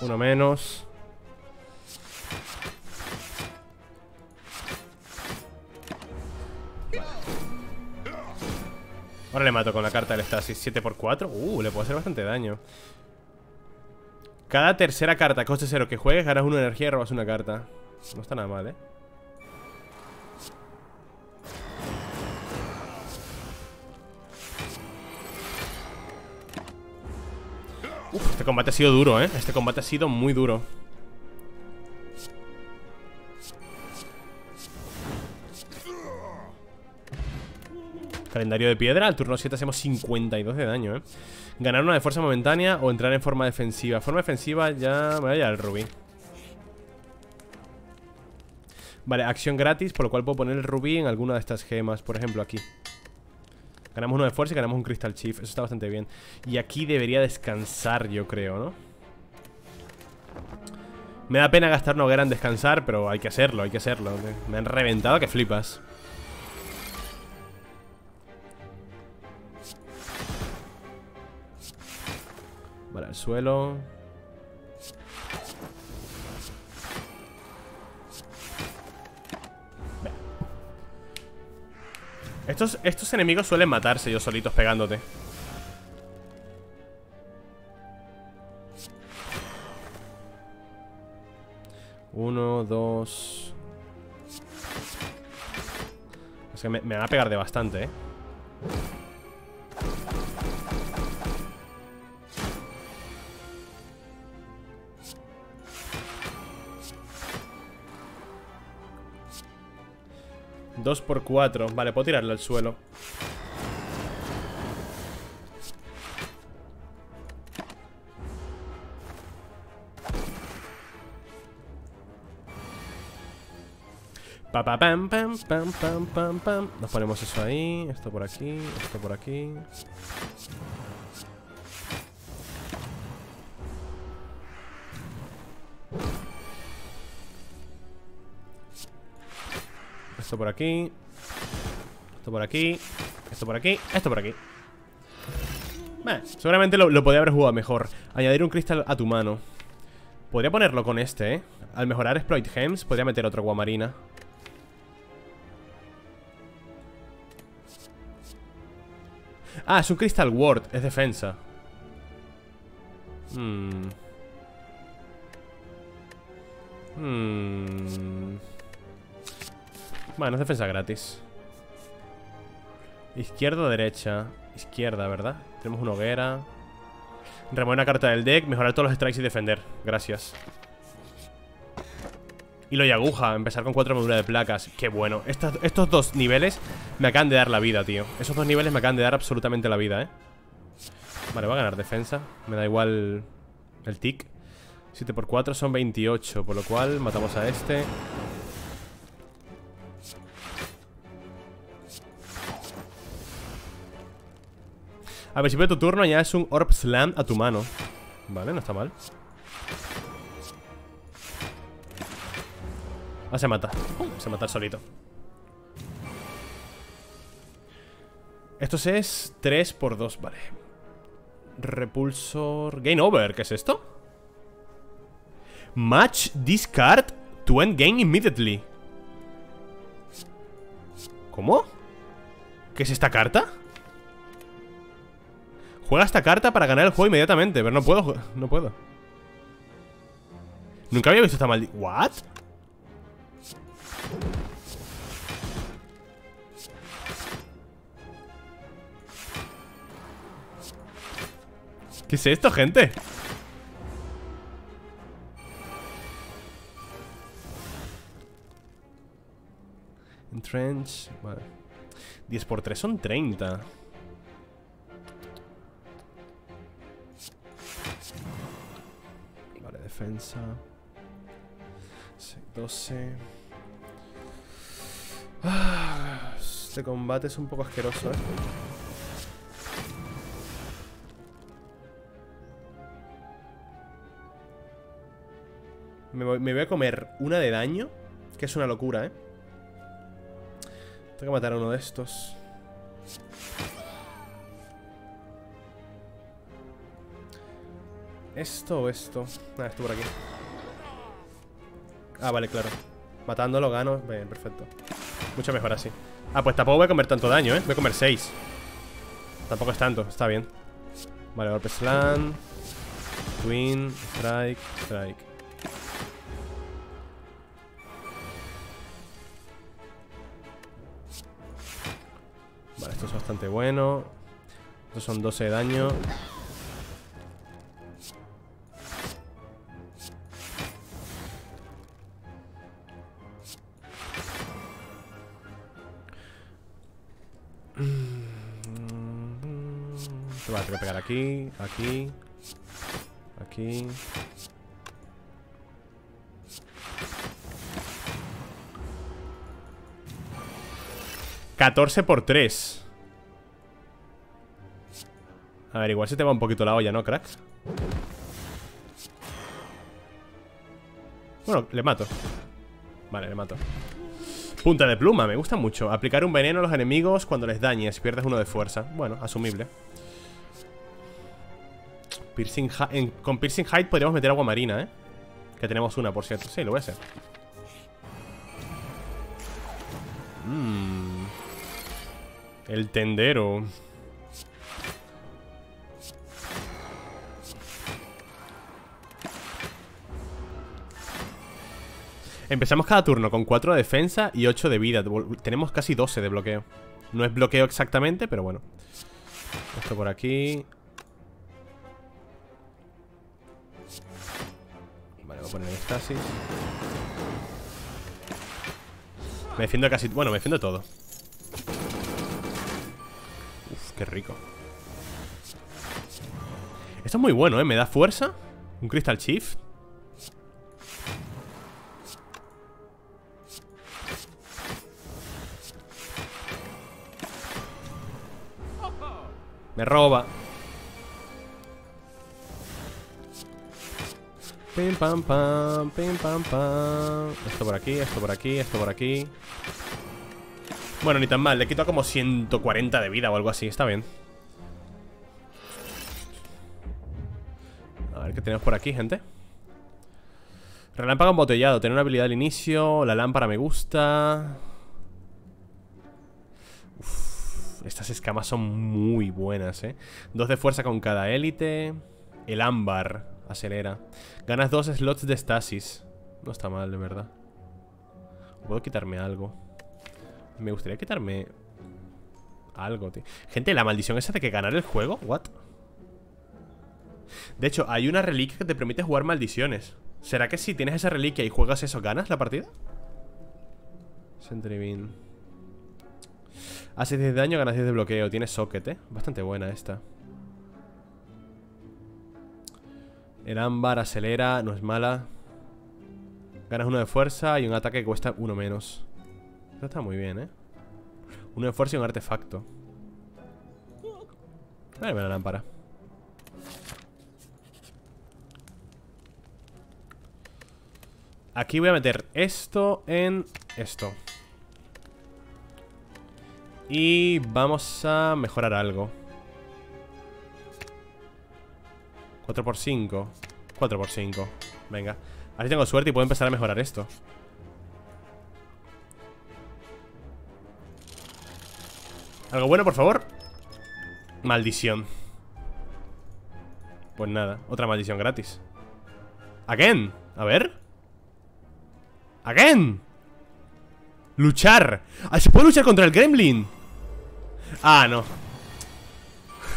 uno menos Ahora le mato con la carta del estasis 7x4 Uh, le puedo hacer bastante daño. Cada tercera carta coste cero que juegues Ganas una energía y robas una carta. No está nada mal, eh Uf, este combate ha sido duro, ¿eh? Este combate ha sido muy duro Calendario de piedra, al turno 7 hacemos 52 de daño, ¿eh? Ganar una de fuerza momentánea o entrar en forma defensiva. Forma defensiva ya... Me voy a el rubí. Vale, acción gratis, por lo cual puedo poner el rubí en alguna de estas gemas. Por ejemplo, aquí. Ganamos uno de fuerza y ganamos un Crystal Chief. Eso está bastante bien. Y aquí debería descansar, yo creo, ¿no? Me da pena gastar una hoguera en descansar Pero hay que hacerlo, hay que hacerlo. Me han reventado que flipas Vale, al suelo. Estos, estos enemigos suelen matarse ellos solitos pegándote. Uno, dos. Es que me, me van a pegar de bastante, eh Dos por cuatro Vale, puedo tirarlo al suelo Pa, pa, pam, pam, pam, pam, pam, pam. Nos ponemos eso ahí, esto por aquí, esto por aquí. Esto por aquí. Esto por aquí. Esto por aquí. Esto por aquí. seguramente lo, lo podría haber jugado mejor. Añadir un cristal a tu mano. Podría ponerlo con este, ¿eh? Al mejorar Exploit Gems, podría meter otro guamarina. Ah, es un Crystal Ward, es defensa Hmm Hmm Bueno, es defensa gratis. Izquierda o derecha. Izquierda, ¿verdad? Tenemos una hoguera. Remover una carta del deck Mejorar todos los strikes y defender. Gracias. Hilo y aguja, empezar con cuatro armadura de placas. Qué bueno, estos, dos niveles Me acaban de dar la vida, tío. Esos dos niveles me acaban de dar absolutamente la vida, eh Vale, voy a ganar defensa. Me da igual el tick. 7 por 4 son 28 Por lo cual matamos a este Al principio de tu turno añades un Orb Slam a tu mano. Vale, no está mal. Ah, se mata. Se mata solito. Esto es 3 por 2, vale. Repulsor. Game over, ¿qué es esto? Match this card to end game immediately. ¿Cómo? ¿Qué es esta carta? Juega esta carta para ganar el juego inmediatamente Pero no puedo, no puedo Nunca había visto esta maldita... ¿What? ¿Qué es esto, gente? Entrench, vale 10 por 3 son 30 defensa 12 Este combate es un poco asqueroso, ¿eh? Me voy, a comer una de daño Que es una locura, ¿eh? Tengo que matar a uno de estos ¿Esto o esto? Ah, esto por aquí. Ah, vale, claro. Matándolo gano. Bien, perfecto. Mucho mejor así. Ah, pues tampoco voy a comer tanto daño, ¿eh? Voy a comer 6 Tampoco es tanto, está bien. Vale, golpe slam. Twin, strike, strike. Vale, esto es bastante bueno. Estos son 12 de daño que pegar aquí, aquí, aquí. ¡14 por 3! A ver, igual se te va un poquito la olla, ¿no, crack? Bueno, le mato Vale, le mato Punta de pluma, me gusta mucho Aplicar un veneno a los enemigos cuando les dañes Pierdes uno de fuerza Bueno, asumible Piercing Con Piercing Height podríamos meter agua marina, ¿eh? Que tenemos una, por cierto. Sí, lo voy a hacer. Mmm El tendero. Empezamos cada turno con 4 de defensa y 8 de vida. Tenemos casi 12 de bloqueo. No es bloqueo exactamente, pero bueno. Esto por aquí poner estasis Me defiendo casi... Bueno, me defiendo todo. Uf, qué rico. Esto es muy bueno, ¿eh? Me da fuerza. Un Crystal Chief. Me roba Pim pam pam, pim pam pam. Esto por aquí, esto por aquí, esto por aquí. Bueno, ni tan mal, le quito como 140 de vida o algo así, está bien. A ver qué tenemos por aquí, gente Relámpago embotellado, tener una habilidad al inicio La lámpara me gusta. Estas escamas son muy buenas, ¿eh? Dos de fuerza con cada élite. El ámbar acelera. Ganas dos slots de stasis. No está mal, de verdad. Puedo quitarme algo. Me gustaría quitarme algo, tío. Gente, la maldición esa de que ganar el juego, ¿what? De hecho, hay una reliquia que te permite jugar maldiciones. ¿Será que si tienes esa reliquia y juegas eso, ganas la partida? Sentry Bean. Hace 10 de daño, ganas 10 de bloqueo. Tiene socket, ¿eh? Bastante buena esta. El ámbar acelera, no es mala. Ganas uno de fuerza y un ataque que cuesta uno menos. Esto está muy bien, ¿eh? Uno de fuerza y un artefacto. Dame la lámpara. Aquí voy a meter esto en esto. Y vamos a mejorar algo 4x5 4x5 Venga. A ver si tengo suerte y puedo empezar a mejorar esto. Algo bueno, por favor Maldición. Pues nada, otra maldición gratis. Again A ver. Again Luchar. Ah, ¿Se puede luchar contra el gremlin? Ah, no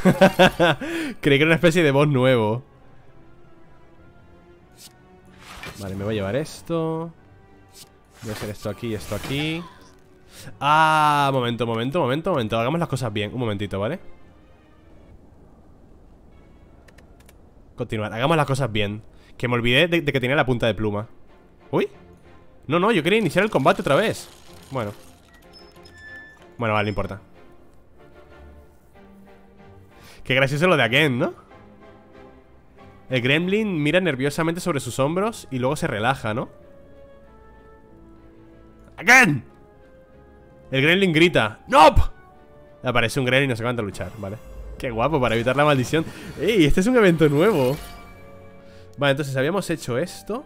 Creí que era una especie de boss nuevo. Vale, me voy a llevar esto. Voy a hacer esto aquí y esto aquí. Ah, momento, momento, momento, momento. Hagamos las cosas bien, un momentito, ¿vale? Continuar, hagamos las cosas bien. Que me olvidé de, que tenía la punta de pluma. Uy No, no, yo quería iniciar el combate otra vez. Bueno. Bueno, vale, no importa Qué gracioso lo de Again, ¿no? El gremlin mira nerviosamente sobre sus hombros y luego se relaja, ¿no? ¡Again! El gremlin grita ¡Nope! Aparece un gremlin y no se aguanta a luchar, ¿vale? Qué guapo, para evitar la maldición ¡Ey! Este es un evento nuevo Vale, entonces habíamos hecho esto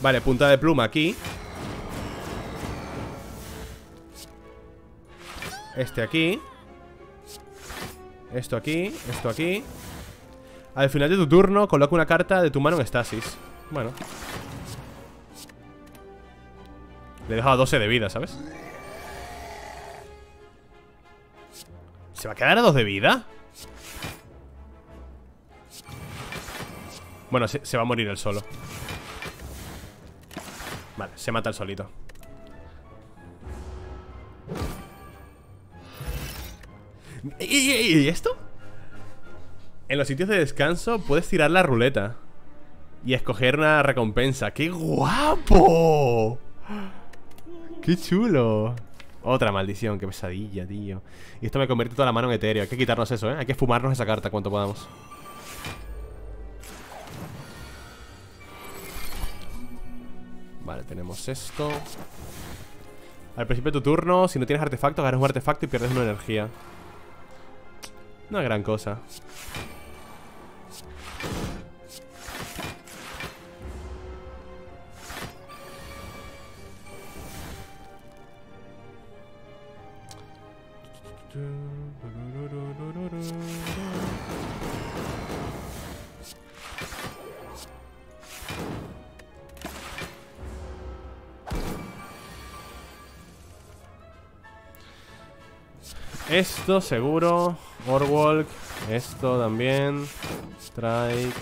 Vale, punta de pluma aquí Este aquí. Esto aquí, esto aquí. Al final de tu turno coloca una carta de tu mano en estasis. Bueno. Le he dejado 12 de vida, ¿sabes? ¿Se va a quedar a 2 de vida? Bueno, se, se va a morir el solo. Vale, se mata el solito ¿Y, esto? En los sitios de descanso puedes tirar la ruleta Y escoger una recompensa ¡Qué guapo! ¡Qué chulo! Otra maldición, qué pesadilla, tío Y esto me convierte toda la mano en etéreo Hay que quitarnos eso, ¿eh? Hay que fumarnos esa carta cuanto podamos Vale, tenemos esto Al principio de tu turno, si no tienes artefacto, ganas un artefacto y pierdes una energía no es gran cosa. Esto seguro Orwalk Esto también Strike.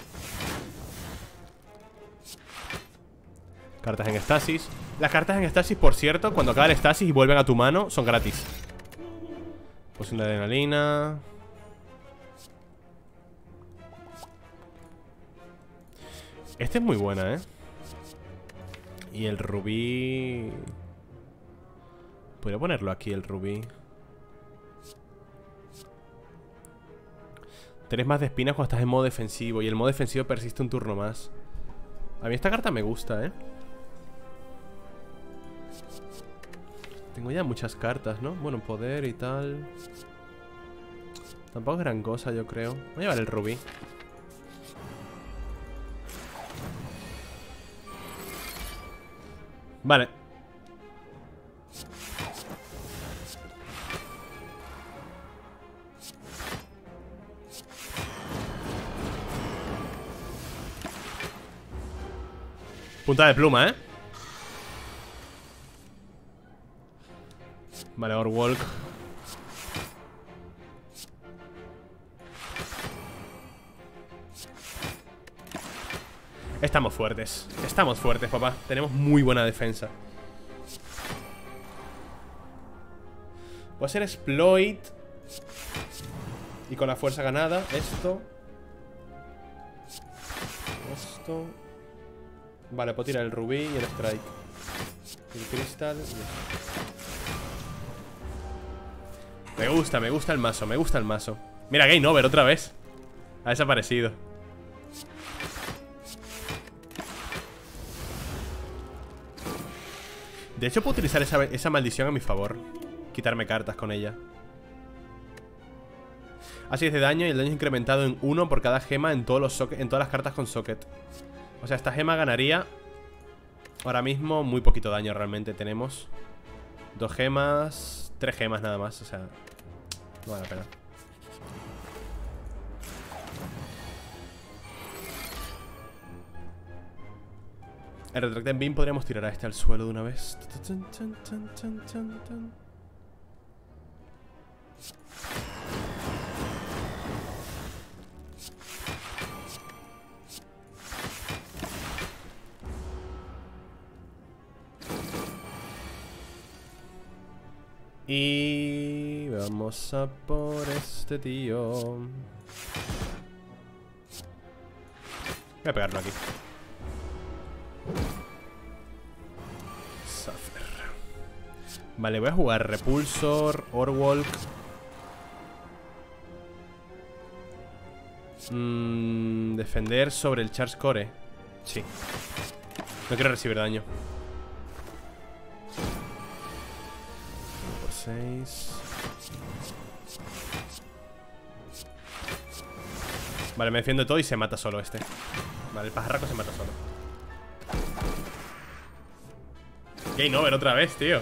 Cartas en estasis Las cartas en estasis, por cierto Cuando acaba el estasis y vuelven a tu mano Son gratis. Poción de adrenalina. Este es muy buena, ¿eh? Y el rubí... Podría ponerlo aquí, el rubí Tienes más de espinas cuando estás en modo defensivo Y el modo defensivo persiste un turno más. A mí esta carta me gusta, ¿eh? Tengo ya muchas cartas, ¿no? Bueno, poder y tal. Tampoco es gran cosa, yo creo. Voy a llevar el rubí. Vale Punta de pluma, ¿eh? Vale, Orwalk Estamos fuertes. Estamos fuertes, papá. Tenemos muy buena defensa. Voy a hacer exploit. Y con la fuerza ganada Esto. Esto Vale, puedo tirar el rubí y el strike. El cristal Me gusta, me gusta el mazo Me gusta el mazo. Mira, Game Over otra vez. Ha desaparecido. De hecho puedo utilizar esa, maldición a mi favor. Quitarme cartas con ella. Así es de daño y el daño es incrementado en 1 por cada gema en, todos los en todas las cartas con socket O sea, esta gema ganaría. Ahora mismo muy poquito daño realmente tenemos. Dos gemas Tres gemas nada más, o sea No vale la pena. El Retracted Beam podríamos tirar a este al suelo de una vez. Y vamos a por este tío. Voy a pegarlo aquí. Vale, voy a jugar Repulsor, Orwalk mm, Defender sobre el Charge Core. Sí. No quiero recibir daño 6 Vale, me defiendo todo y se mata solo este. Vale, el pajarraco se mata solo. Game over otra vez, tío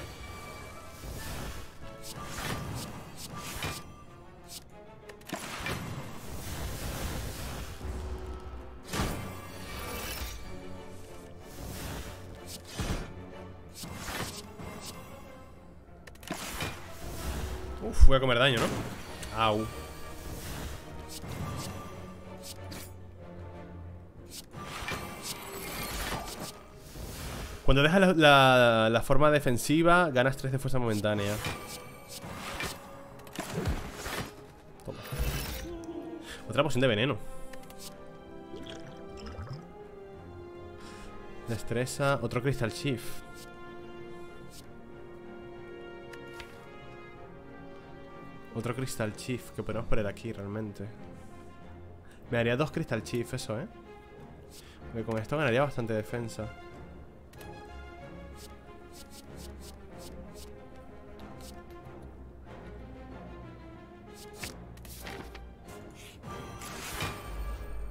voy a comer daño, ¿no? Au. Cuando dejas la, forma defensiva Ganas 3 de fuerza momentánea. Toma. Otra poción de veneno. Destreza Otro Crystal Chief Otro Crystal Chief que podemos poner aquí realmente. Me daría dos Crystal Chief eso, ¿eh? Porque con esto ganaría bastante defensa.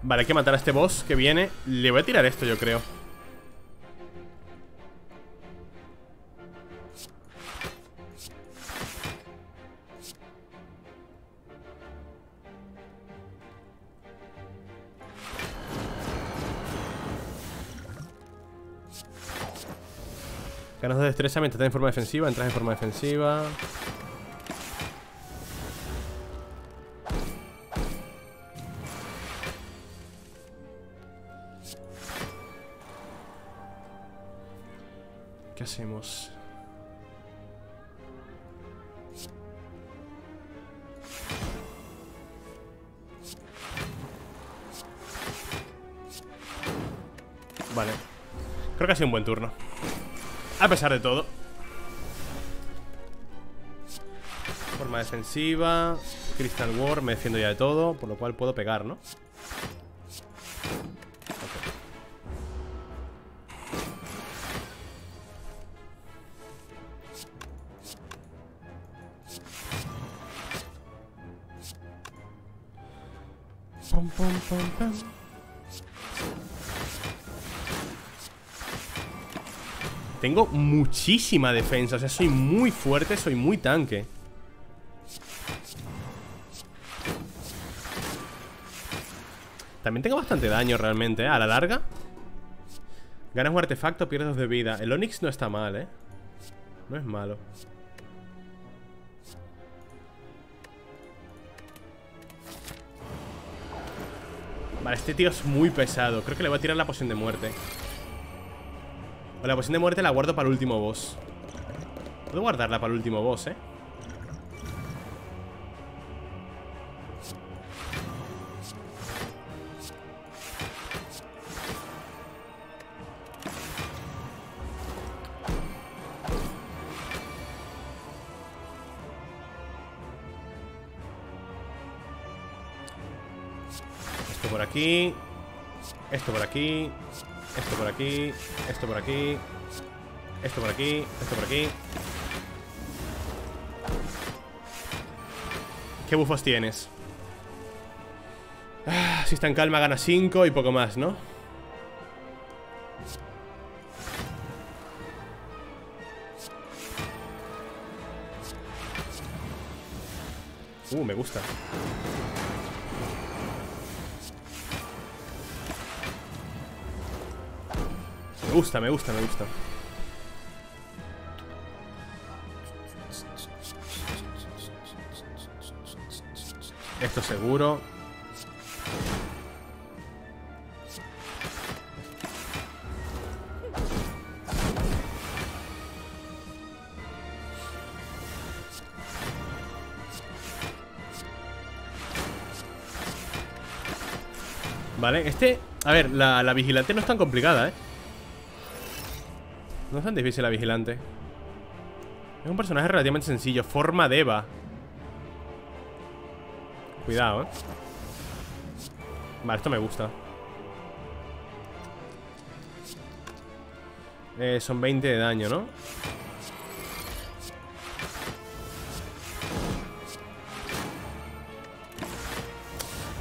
Vale, hay que matar a este boss que viene. Le voy a tirar esto, yo creo Destreza mientras estás en forma defensiva. Entras en forma defensiva. De todo Forma defensiva Crystal War, me defiendo ya de todo Por lo cual puedo pegar, ¿no? Muchísima defensa O sea, soy muy fuerte, soy muy tanque. También tengo bastante daño realmente, ¿eh? A la larga. Ganas un artefacto, pierdes de vida. El Onix no está mal, ¿eh? No es malo. Vale, este tío es muy pesado. Creo que le voy a tirar la poción de muerte o la poción de muerte la guardo para el último boss. Puedo guardarla para el último boss, eh Esto por aquí. Esto por aquí esto por aquí, esto por aquí Esto por aquí, esto por aquí ¿Qué bufos tienes? Ah, si está en calma gana 5 y poco más, ¿no? Uh, me gusta Me gusta, me gusta, me gusta Esto seguro Vale, este... A ver, la, la vigilante no es tan complicada, ¿eh? No es tan difícil la vigilante. Es un personaje relativamente sencillo. Forma de Eva. Cuidado, eh. Vale, esto me gusta. Eh, Son 20 de daño, ¿no?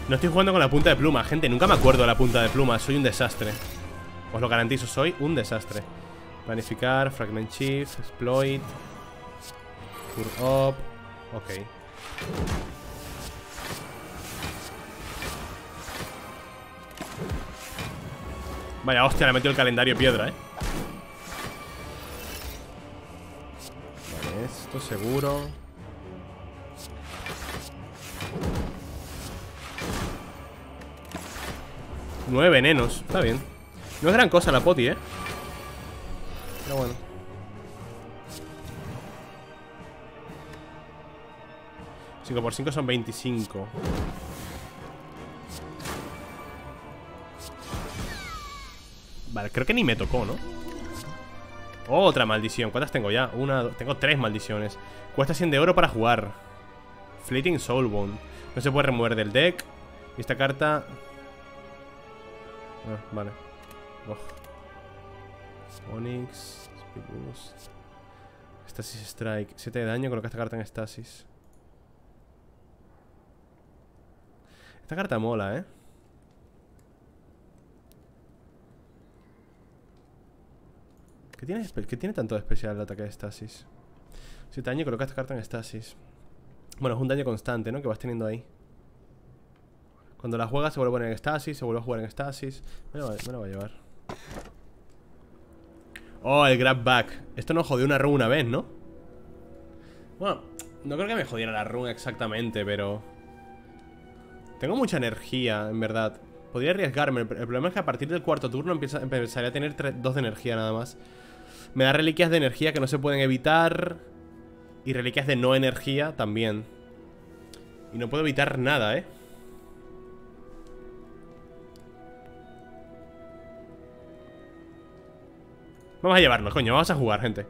No estoy jugando con la punta de pluma Gente, nunca me acuerdo de la punta de pluma. Soy un desastre. Os lo garantizo, soy un desastre Planificar, Fragment Shift, Exploit Pur Up Ok. Vaya hostia, le metido el calendario piedra, eh. Vale, esto seguro. Nueve venenos, está bien. No es gran cosa la poti, eh pero bueno. 5 por 5 son 25 Vale, creo que ni me tocó, ¿no? Otra maldición, ¿cuántas tengo ya? Una, dos, tengo tres maldiciones. Cuesta 100 de oro para jugar. Fleeting Soulbone No se puede remover del deck. Y esta carta. Ah, vale Onyx. Stasis Strike. 7 de daño, coloca esta carta en Stasis. Esta carta mola, ¿eh? ¿Qué tiene, ¿Qué tiene tanto de especial el ataque de Stasis? 7 daño, coloca esta carta en Stasis. Bueno, es un daño constante, ¿no? Que vas teniendo ahí. Cuando la juegas se vuelve a poner en Stasis, se vuelve a jugar en Stasis. Me lo, me lo va a llevar. Oh, el grab back. Esto nos jodió una run una vez, ¿no? Bueno, no creo que me jodiera la run exactamente, pero... Tengo mucha energía, en verdad. Podría arriesgarme, el problema es que a partir del cuarto turno empezaría a tener dos de energía nada más. Me da reliquias de energía que no se pueden evitar Y reliquias de no energía también. Y no puedo evitar nada, ¿eh? Vamos a llevarnos, coño, vamos a jugar, gente.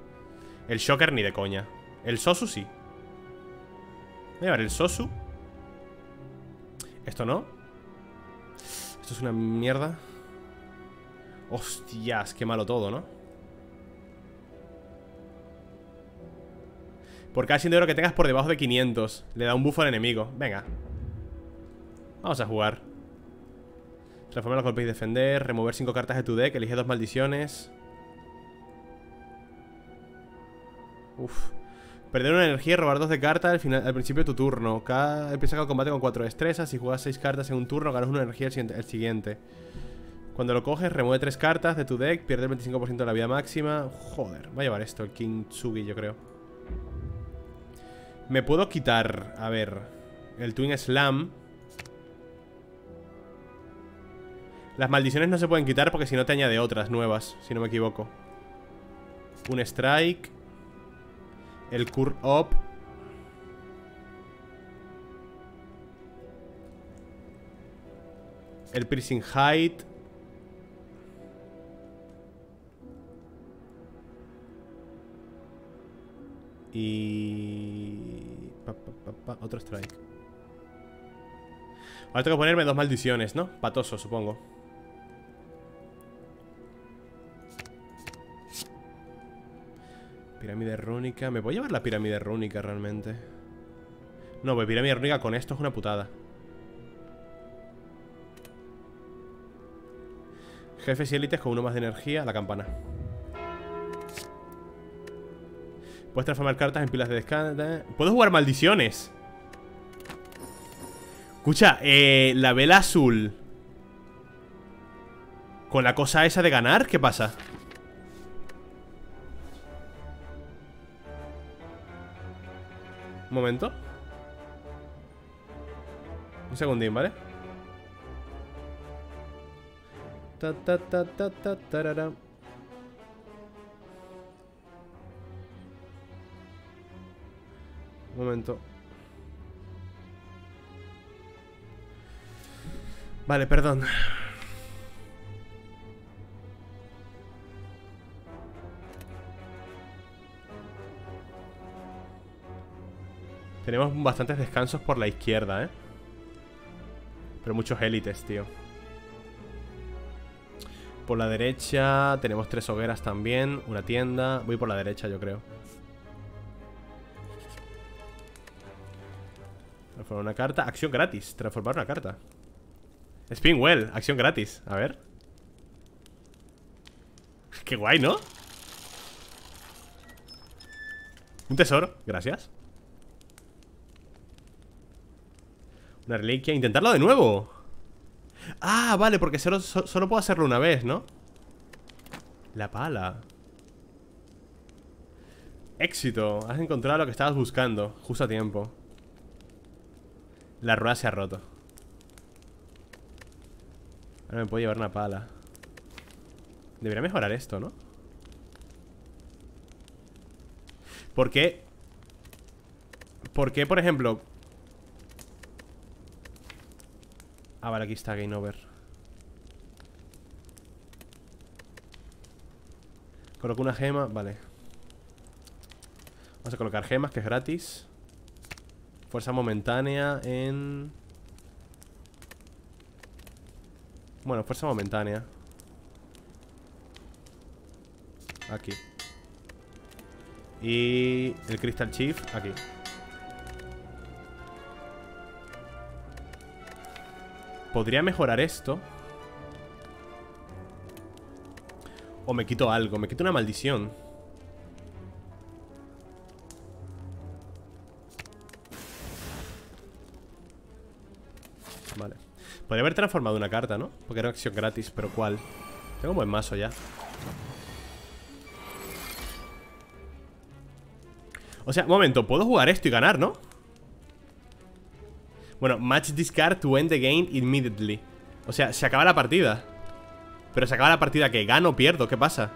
El Shocker ni de coña. El Sosu sí. Voy a llevar el Sosu. Esto no. Esto es una mierda. Hostias, qué malo todo, ¿no? Por cada 100 de oro que tengas por debajo de 500 Le da un buffo al enemigo. Venga. Vamos a jugar. Transformar los golpes y defender. Remover 5 cartas de tu deck. Elige dos maldiciones Uf. Perder una energía y robar dos de carta al, final, al principio de tu turno. Cada, empieza cada combate con cuatro destrezas. Si juegas seis cartas en un turno, ganas una energía el siguiente. Cuando lo coges, remueve tres cartas de tu deck, pierde el 25% de la vida máxima. Joder, va a llevar esto el King Tsugi, yo creo. Me puedo quitar, a ver, el Twin Slam. Las maldiciones no se pueden quitar porque si no te añade otras nuevas, si no me equivoco. Un Strike. El Cur Up. El Piercing Height. Y... Otro strike. Ahora tengo que ponerme dos maldiciones, ¿no? Patoso, supongo. Pirámide rúnica. ¿Me puedo llevar la pirámide rúnica realmente? No, pues pirámide rúnica con esto es una putada. Jefes y élites con uno más de energía. La campana. Puedes transformar cartas en pilas de descanso. Puedo jugar maldiciones. Escucha, eh, la vela azul. Con la cosa esa de ganar, ¿qué pasa? Momento Un segundín, ¿vale? Ta ta ta ta ta tarara. Momento Vale, perdón Tenemos bastantes descansos por la izquierda, ¿eh? Pero muchos élites, tío. Por la derecha tenemos tres hogueras también Una tienda. Voy por la derecha, yo creo. Transformar una carta. Acción gratis. Transformar una carta. Spinwell Acción gratis. A ver. Qué guay, ¿no? Un tesoro. Gracias Una reliquia, intentarlo de nuevo Ah, vale, porque solo, solo puedo hacerlo una vez, ¿no? La pala Éxito, has encontrado lo que estabas buscando Justo a tiempo La rueda se ha roto Ahora me puedo llevar una pala Debería mejorar esto, ¿no? ¿Por qué? ¿Por qué, por ejemplo, Ah, vale, aquí está Game Over. Coloco una gema, vale. Vamos a colocar gemas, que es gratis. Fuerza momentánea en... Bueno, fuerza momentánea. Aquí. Y el Crystal Chief aquí Podría mejorar esto O me quito algo Me quito una maldición Vale Podría haber transformado una carta, ¿no? Porque era acción gratis, pero ¿cuál? Tengo un buen mazo ya O sea, momento, puedo jugar esto y ganar, ¿no? Bueno, match this card to end the game immediately. O sea, se acaba la partida. Pero se acaba la partida que gano o pierdo, ¿qué pasa?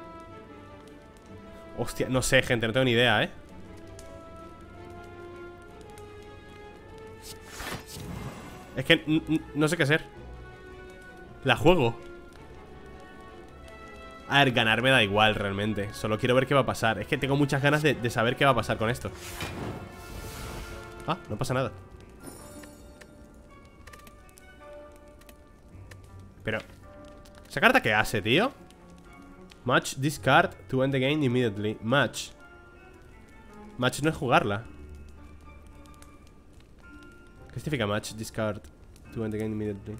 Hostia, no sé, gente, no tengo ni idea, ¿eh? Es que no sé qué hacer. La juego. A ver, ganar me da igual realmente. Solo quiero ver qué va a pasar. Es que tengo muchas ganas de, de saber qué va a pasar con esto. Ah, no pasa nada Pero... ¿Esa carta qué hace, tío? Match this card to end the game immediately Match Match no es jugarla ¿Qué significa match this card to end the game immediately?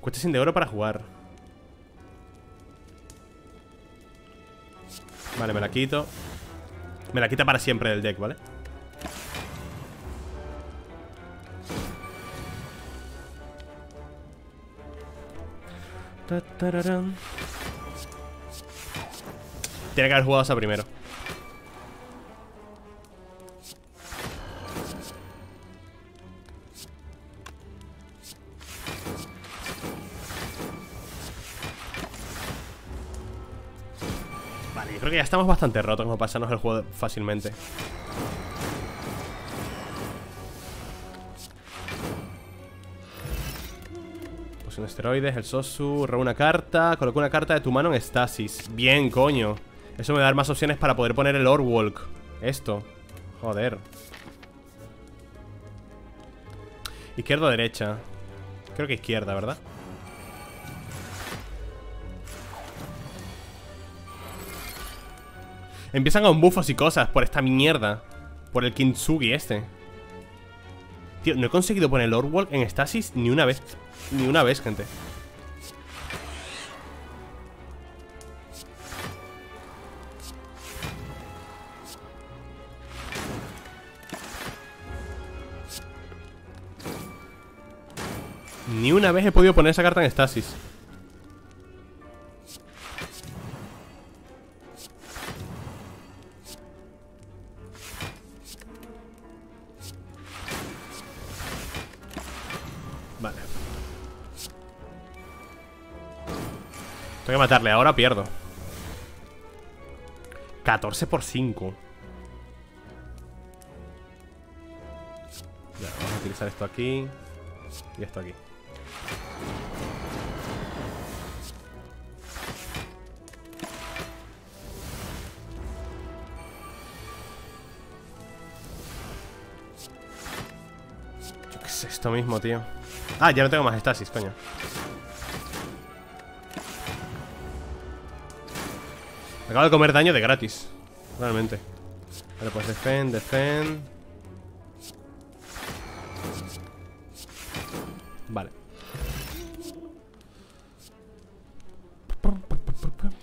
Cuesta 100 de oro para jugar Vale, me la quito Me la quita para siempre del deck, ¿vale? Tiene que haber jugado esa primero. Vale, yo creo que ya estamos bastante rotos como pasarnos el juego fácilmente. Esteroides, el Sosu, roba una carta, coloca una carta de tu mano en estasis. Bien, coño. Eso me da más opciones para poder poner el Orwalk. Esto. Joder. Izquierda o derecha. Creo que izquierda, ¿verdad? Empiezan con buffos y cosas por esta mierda. Por el Kintsugi este. Tío, no he conseguido poner el Orwalk en estasis ni una vez. Ni una vez, gente. Ni una vez he podido poner esa carta en estasis matarle, ahora pierdo. 14 por 5 ya, Vamos a utilizar esto aquí Y esto aquí. Qué sé, esto mismo, tío. Ah, ya no tengo más estasis, coño Acabo de comer daño de gratis. Realmente Vale, pues defend, defend. Vale.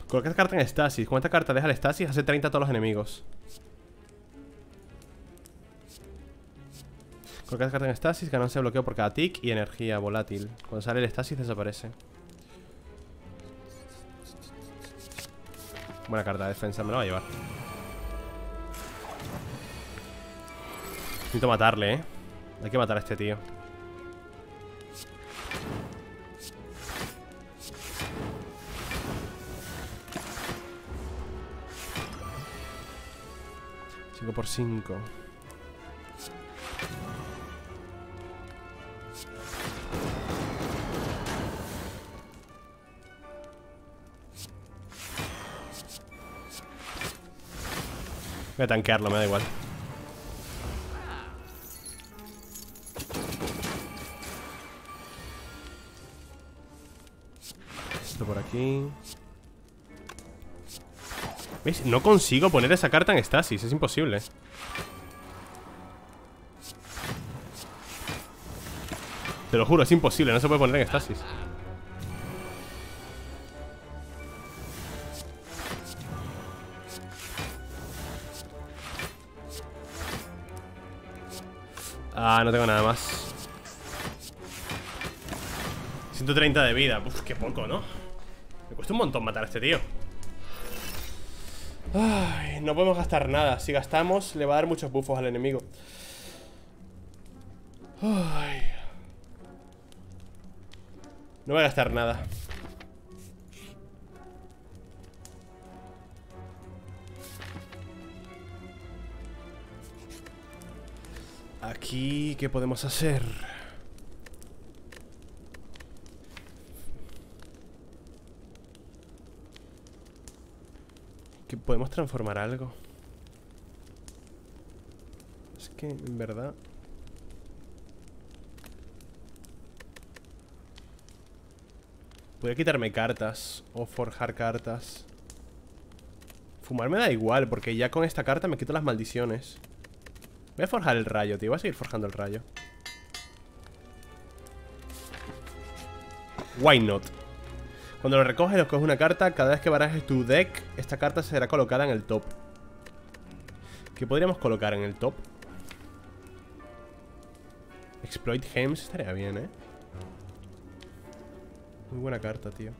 Coloca carta en estasis Con esta carta deja el estasis Hace 30 a todos los enemigos. Coloca carta en estasis Ganancia de bloqueo por cada tick Y energía volátil. Cuando sale el estasis desaparece Buena carta de defensa, me lo va a llevar. Necesito matarle, eh. Hay que matar a este tío. Cinco por cinco Voy a tanquearlo, me da igual. Esto por aquí. ¿Veis? No consigo poner esa carta en estasis Es imposible. Te lo juro, es imposible No se puede poner en estasis Ah, no tengo nada más. 130 de vida. Uf, qué poco, ¿no? Me cuesta un montón matar a este tío. Ay, no podemos gastar nada. Si gastamos, le va a dar muchos buffos al enemigo. Ay. No voy a gastar nada Aquí, ¿qué podemos hacer? Que podemos transformar algo Es que, en verdad Podría quitarme cartas O forjar cartas. Fumar me da igual Porque ya con esta carta me quito las maldiciones Voy a forjar el rayo, tío Voy a seguir forjando el rayo Why not? Cuando lo recoges, lo coges una carta Cada vez que barajes tu deck Esta carta será colocada en el top ¿Qué podríamos colocar en el top? Exploit Gems estaría bien, ¿eh? Muy buena carta, tío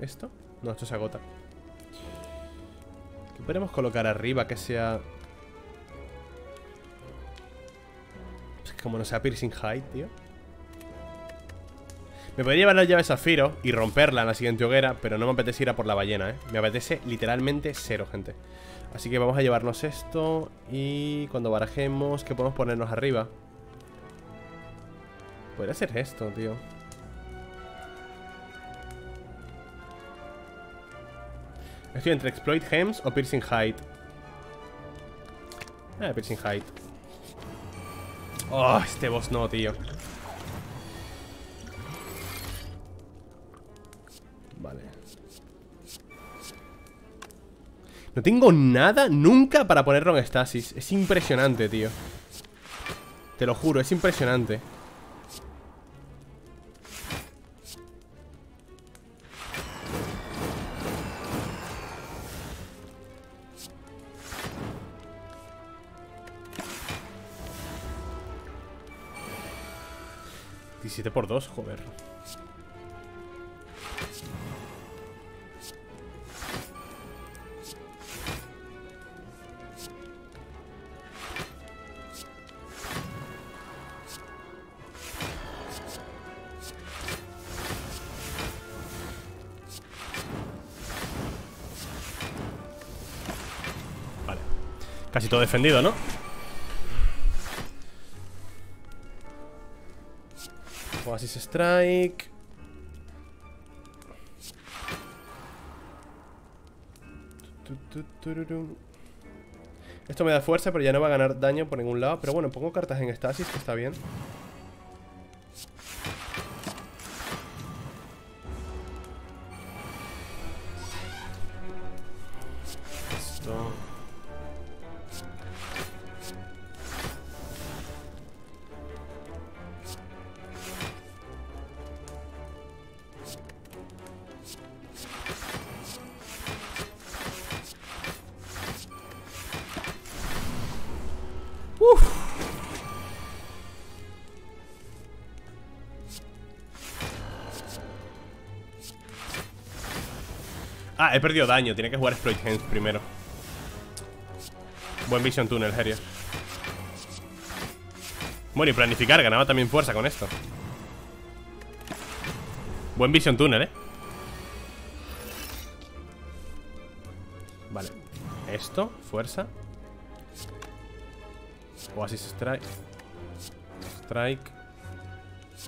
¿Esto? No, esto se agota ¿Qué podemos colocar arriba que sea... Es que como no sea Piercing Height, tío Me podría llevar la llave Zafiro y romperla en la siguiente hoguera Pero no me apetece ir a por la ballena, ¿eh? Me apetece literalmente cero, gente Así que vamos a llevarnos esto Y cuando barajemos, ¿qué podemos ponernos arriba? Podría ser esto, tío Estoy entre Exploit Gems o Piercing Height. Eh, Piercing Height. Oh, este boss no, tío. Vale. No tengo nada nunca para ponerlo en estasis. Es impresionante, tío. Te lo juro, es impresionante. 17 por 2, joder. Vale. Casi todo defendido, ¿no? Oasis Strike. Esto me da fuerza, pero ya no va a ganar daño por ningún lado. Pero bueno, pongo cartas en Stasis, que está bien he perdido daño. Tiene que jugar Exploit Hands primero. Buen Vision Tunnel, Harrier. Bueno, y planificar. Ganaba también fuerza con esto. Buen Vision Tunnel, ¿eh? Vale. Esto, fuerza. Oasis Strike. Strike.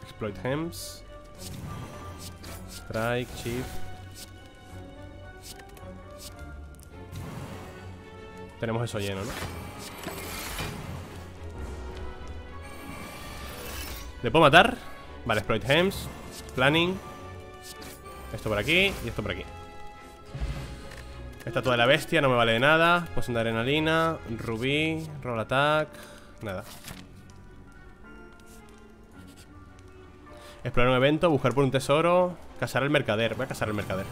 Exploit Hems. Strike, Chief. Tenemos eso lleno, ¿no? ¿Le puedo matar? Vale, exploit hems Planning. Esto por aquí y esto por aquí. Esta toda la bestia, no me vale de nada. Poción de adrenalina Rubí, roll attack Nada. Explorar un evento, buscar por un tesoro Casar el mercader, voy a casar el mercader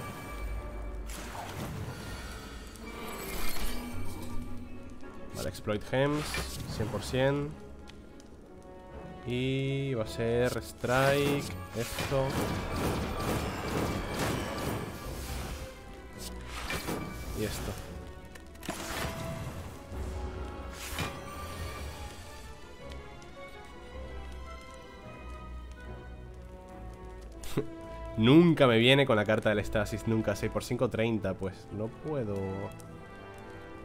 exploit gems 100% Y va a ser strike, esto. Y esto. Nunca me viene con la carta del Stasis, nunca. 6 por 5, 30. Pues no puedo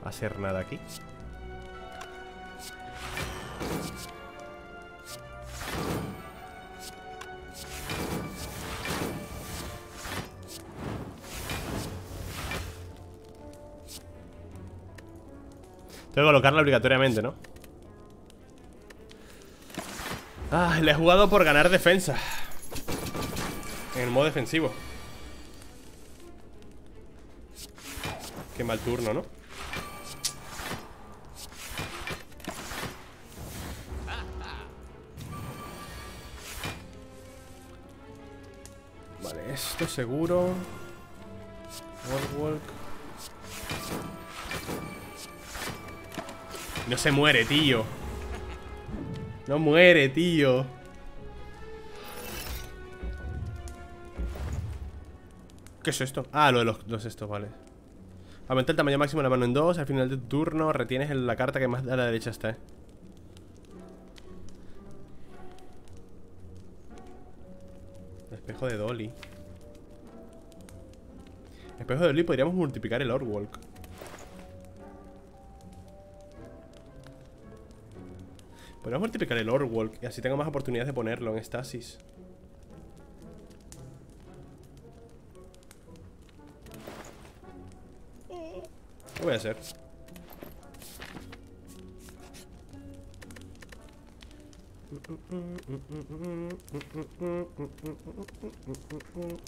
hacer nada aquí. Tengo que colocarla obligatoriamente, ¿no? Ah, le he jugado por ganar defensa En el modo defensivo Qué mal turno, ¿no? Seguro. Walk, walk. No se muere, tío. No muere, tío. ¿Qué es esto? Ah, lo de los, los estos, vale. Aumenta el tamaño máximo de la mano en dos. Al final de tu turno retienes la carta que más a la derecha está Espejo de Dolly Espejo de Dolly podríamos multiplicar el Orwalk Podemos multiplicar el Orwalk y así tengo más oportunidades de ponerlo en estasis. ¿Qué voy a hacer?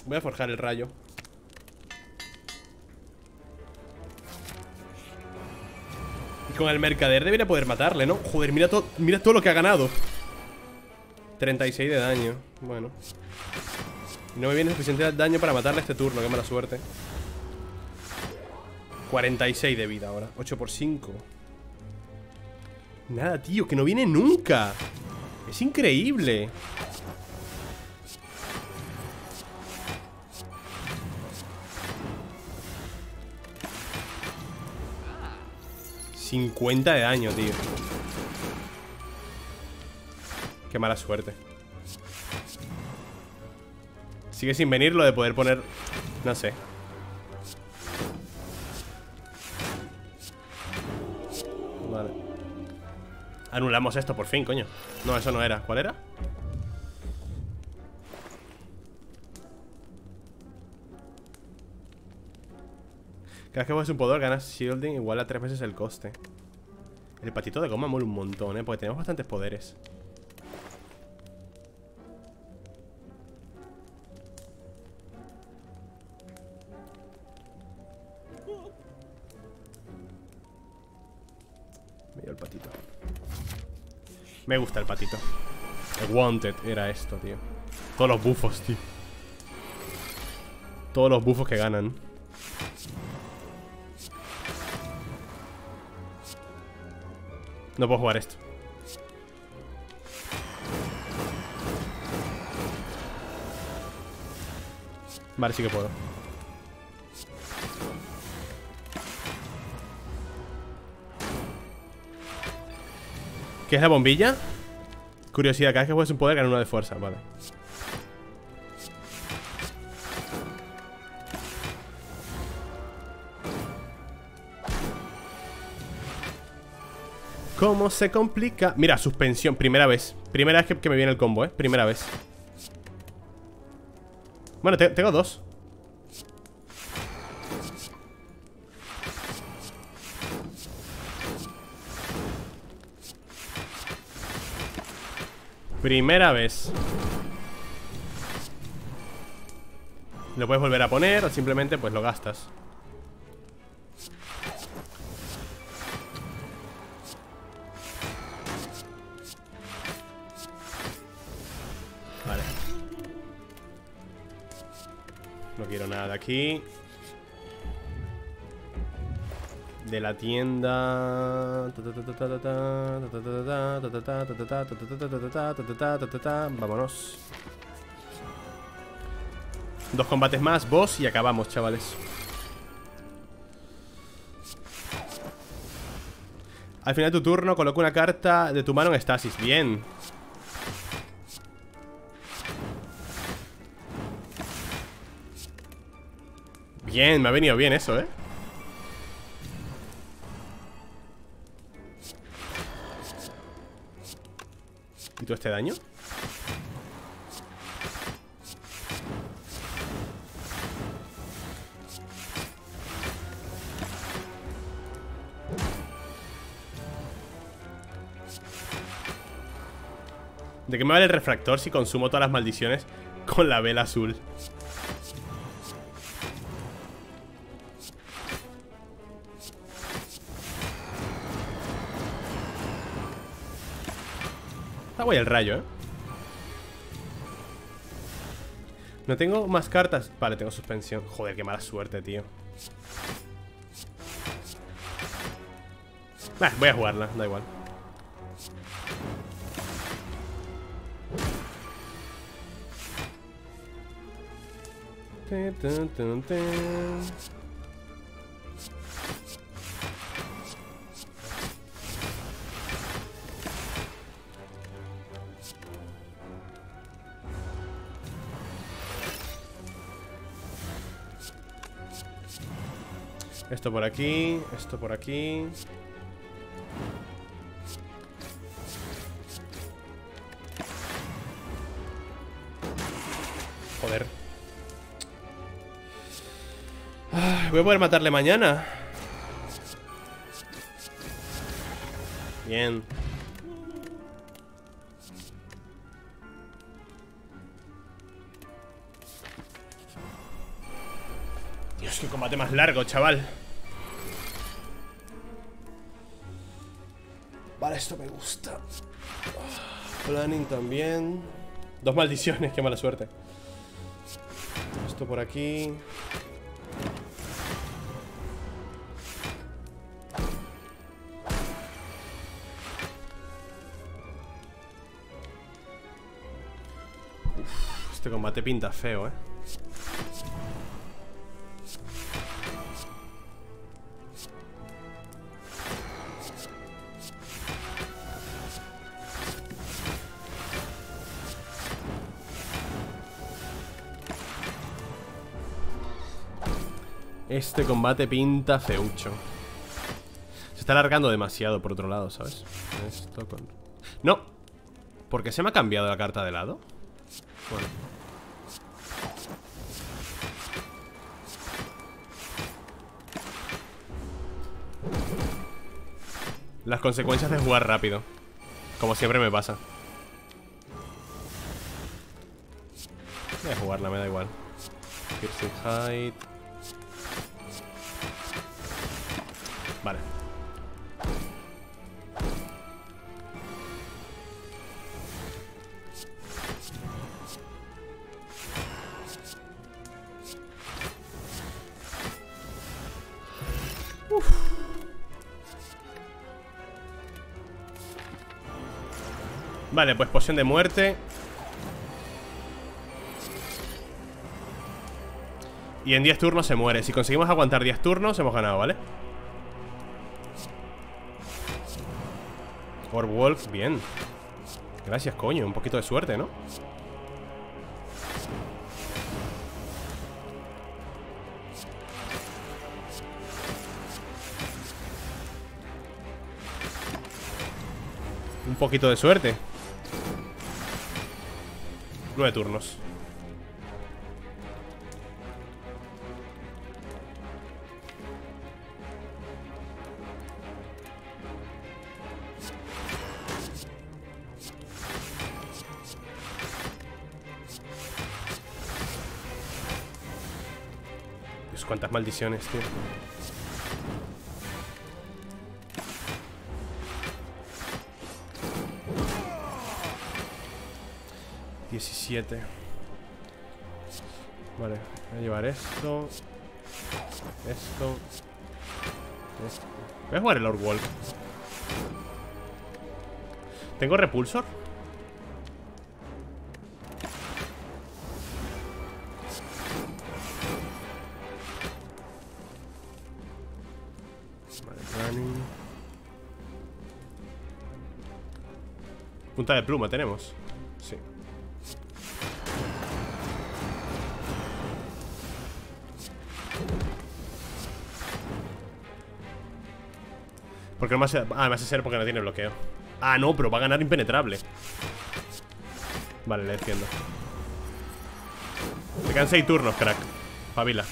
Voy a forjar el rayo con el mercader debería poder matarle, ¿no? Joder, mira, todo mira todo lo que ha ganado. 36 de daño Bueno. No me viene suficiente daño para matarle este turno Qué mala suerte. 46 de vida ahora 8 por 5 Nada, tío, que no viene nunca. Es increíble 50 de daño, tío. Qué mala suerte. Sigue sin venir lo de poder poner... No sé. Vale. Anulamos esto por fin, coño. No, eso no era. ¿Cuál era? Cada vez que juegas un poder ganas shielding igual a tres veces el coste. El patito de goma mola un montón, ¿eh? Porque tenemos bastantes poderes. Dio el patito. Me gusta el patito. El wanted era esto, tío. Todos los bufos, tío. Todos los bufos que ganan No puedo jugar esto. Vale, sí que puedo. ¿Qué es la bombilla? Curiosidad, cada vez que juegues un poder gana uno de fuerza, vale ¿Cómo se complica? Mira, suspensión, primera vez. Primera vez que, me viene el combo, eh Primera vez. Bueno, tengo dos. Primera vez. Lo puedes volver a poner o simplemente pues lo gastas De la tienda. Vámonos. Dos combates más, boss y acabamos, chavales. Al final de tu turno coloca una carta de tu mano en estasis Bien Bien, me ha venido bien eso, ¿eh? ¿Y todo este daño? ¿De qué me vale el refractor si consumo todas las maldiciones con la vela azul? Guay el rayo, ¿eh? No tengo más cartas. Vale, tengo suspensión. Joder, qué mala suerte, tío. Voy a jugarla, da igual Esto por aquí, esto por aquí. Joder. Voy a poder matarle mañana. Bien. Dios, qué combate más largo, chaval Vale, esto me gusta. Planning también. Dos maldiciones, qué mala suerte. Esto por aquí. Este combate pinta feo, ¿eh? Este combate pinta feucho Se está alargando demasiado por otro lado, ¿sabes? Esto con... ¡No! ¿Por qué se me ha cambiado la carta de lado? Bueno Las consecuencias de jugar rápido Como siempre me pasa Voy a jugarla, me da igual Piercing Height Vale, pues poción de muerte. Y en 10 turnos se muere. Si conseguimos aguantar 10 turnos, hemos ganado, ¿vale? Orb Wolf, bien. Gracias, coño, un poquito de suerte, ¿no? Un poquito de suerte Nueve turnos. Dios, cuántas maldiciones, tío 17 Vale, voy a llevar esto Esto Voy a jugar el Lord Wolf. ¿Tengo repulsor? Punta de pluma tenemos. Porque. Ah, me hace ser porque no tiene bloqueo. Ah, no, pero va a ganar impenetrable. Vale, le entiendo Te quedan 6 turnos, crack. Pavila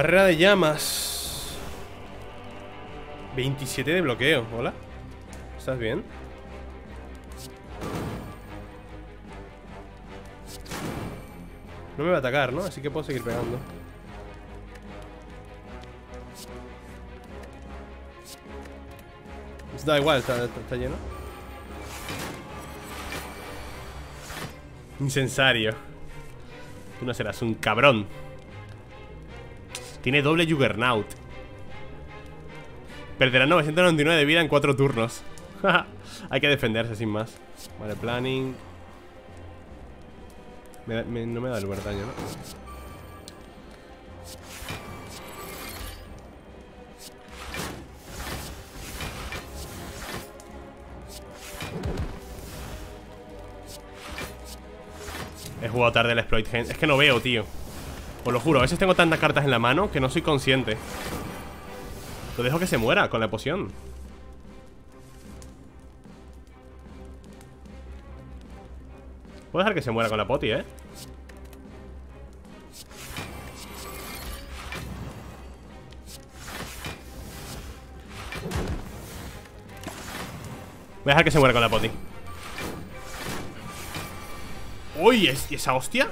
Barrera de llamas. 27 de bloqueo, hola. ¿Estás bien? No me va a atacar, ¿no? Así que puedo seguir pegando. Da igual, está, está lleno. Incensario. Tú no serás un cabrón tiene doble Juggernaut. Perderá 999 de vida en 4 turnos. Hay que defenderse sin más. Vale, planning. No me da el buen daño, ¿no? He jugado tarde el exploit Es que no veo, tío os lo juro, a veces tengo tantas cartas en la mano que no soy consciente Lo dejo que se muera con la poción Puedo dejar que se muera con la poti, ¿eh? Voy a dejar que se muera con la poti Uy, ¿y esa hostia?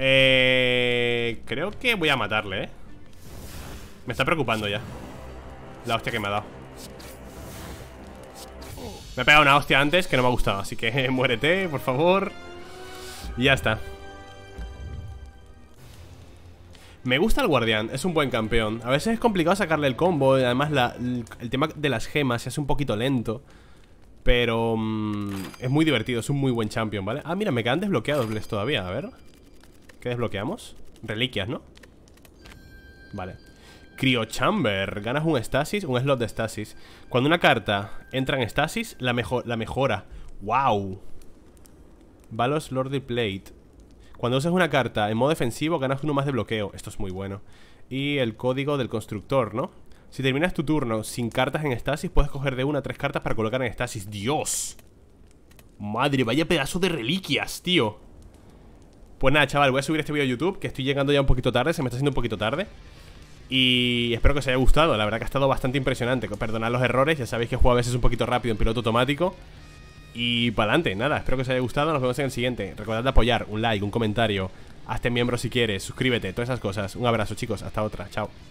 Eh, creo que voy a matarle, ¿eh? Me está preocupando ya. La hostia que me ha dado. Me he pegado una hostia antes que no me ha gustado Así que muérete, por favor. Y ya está. Me gusta el guardián, es un buen campeón. A veces es complicado sacarle el combo Y además el, tema de las gemas se hace un poquito lento Pero mm, es muy divertido, es un muy buen champion, ¿vale? Ah, mira, me quedan desbloqueados todavía, a ver ¿Qué desbloqueamos? Reliquias, ¿no? Vale Cryo Chamber Ganas un estasis, un slot de estasis Cuando una carta entra en estasis La, la mejora ¡Wow! Valos Lordy Plate Cuando usas una carta en modo defensivo Ganas uno más de bloqueo Esto es muy bueno Y el código del constructor, ¿no? Si terminas tu turno sin cartas en estasis Puedes coger de una a tres cartas para colocar en estasis ¡Dios! Madre, vaya pedazo de reliquias, tío pues nada, chaval, voy a subir este vídeo a YouTube Que estoy llegando ya un poquito tarde, se me está haciendo un poquito tarde. Y espero que os haya gustado La verdad que ha estado bastante impresionante. Perdonad los errores, ya sabéis que juego a veces un poquito rápido en piloto automático. Y para adelante, nada, espero que os haya gustado Nos vemos en el siguiente. Recordad de apoyar, un like, un comentario Hazte miembro si quieres, suscríbete, todas esas cosas. Un abrazo chicos, hasta otra, chao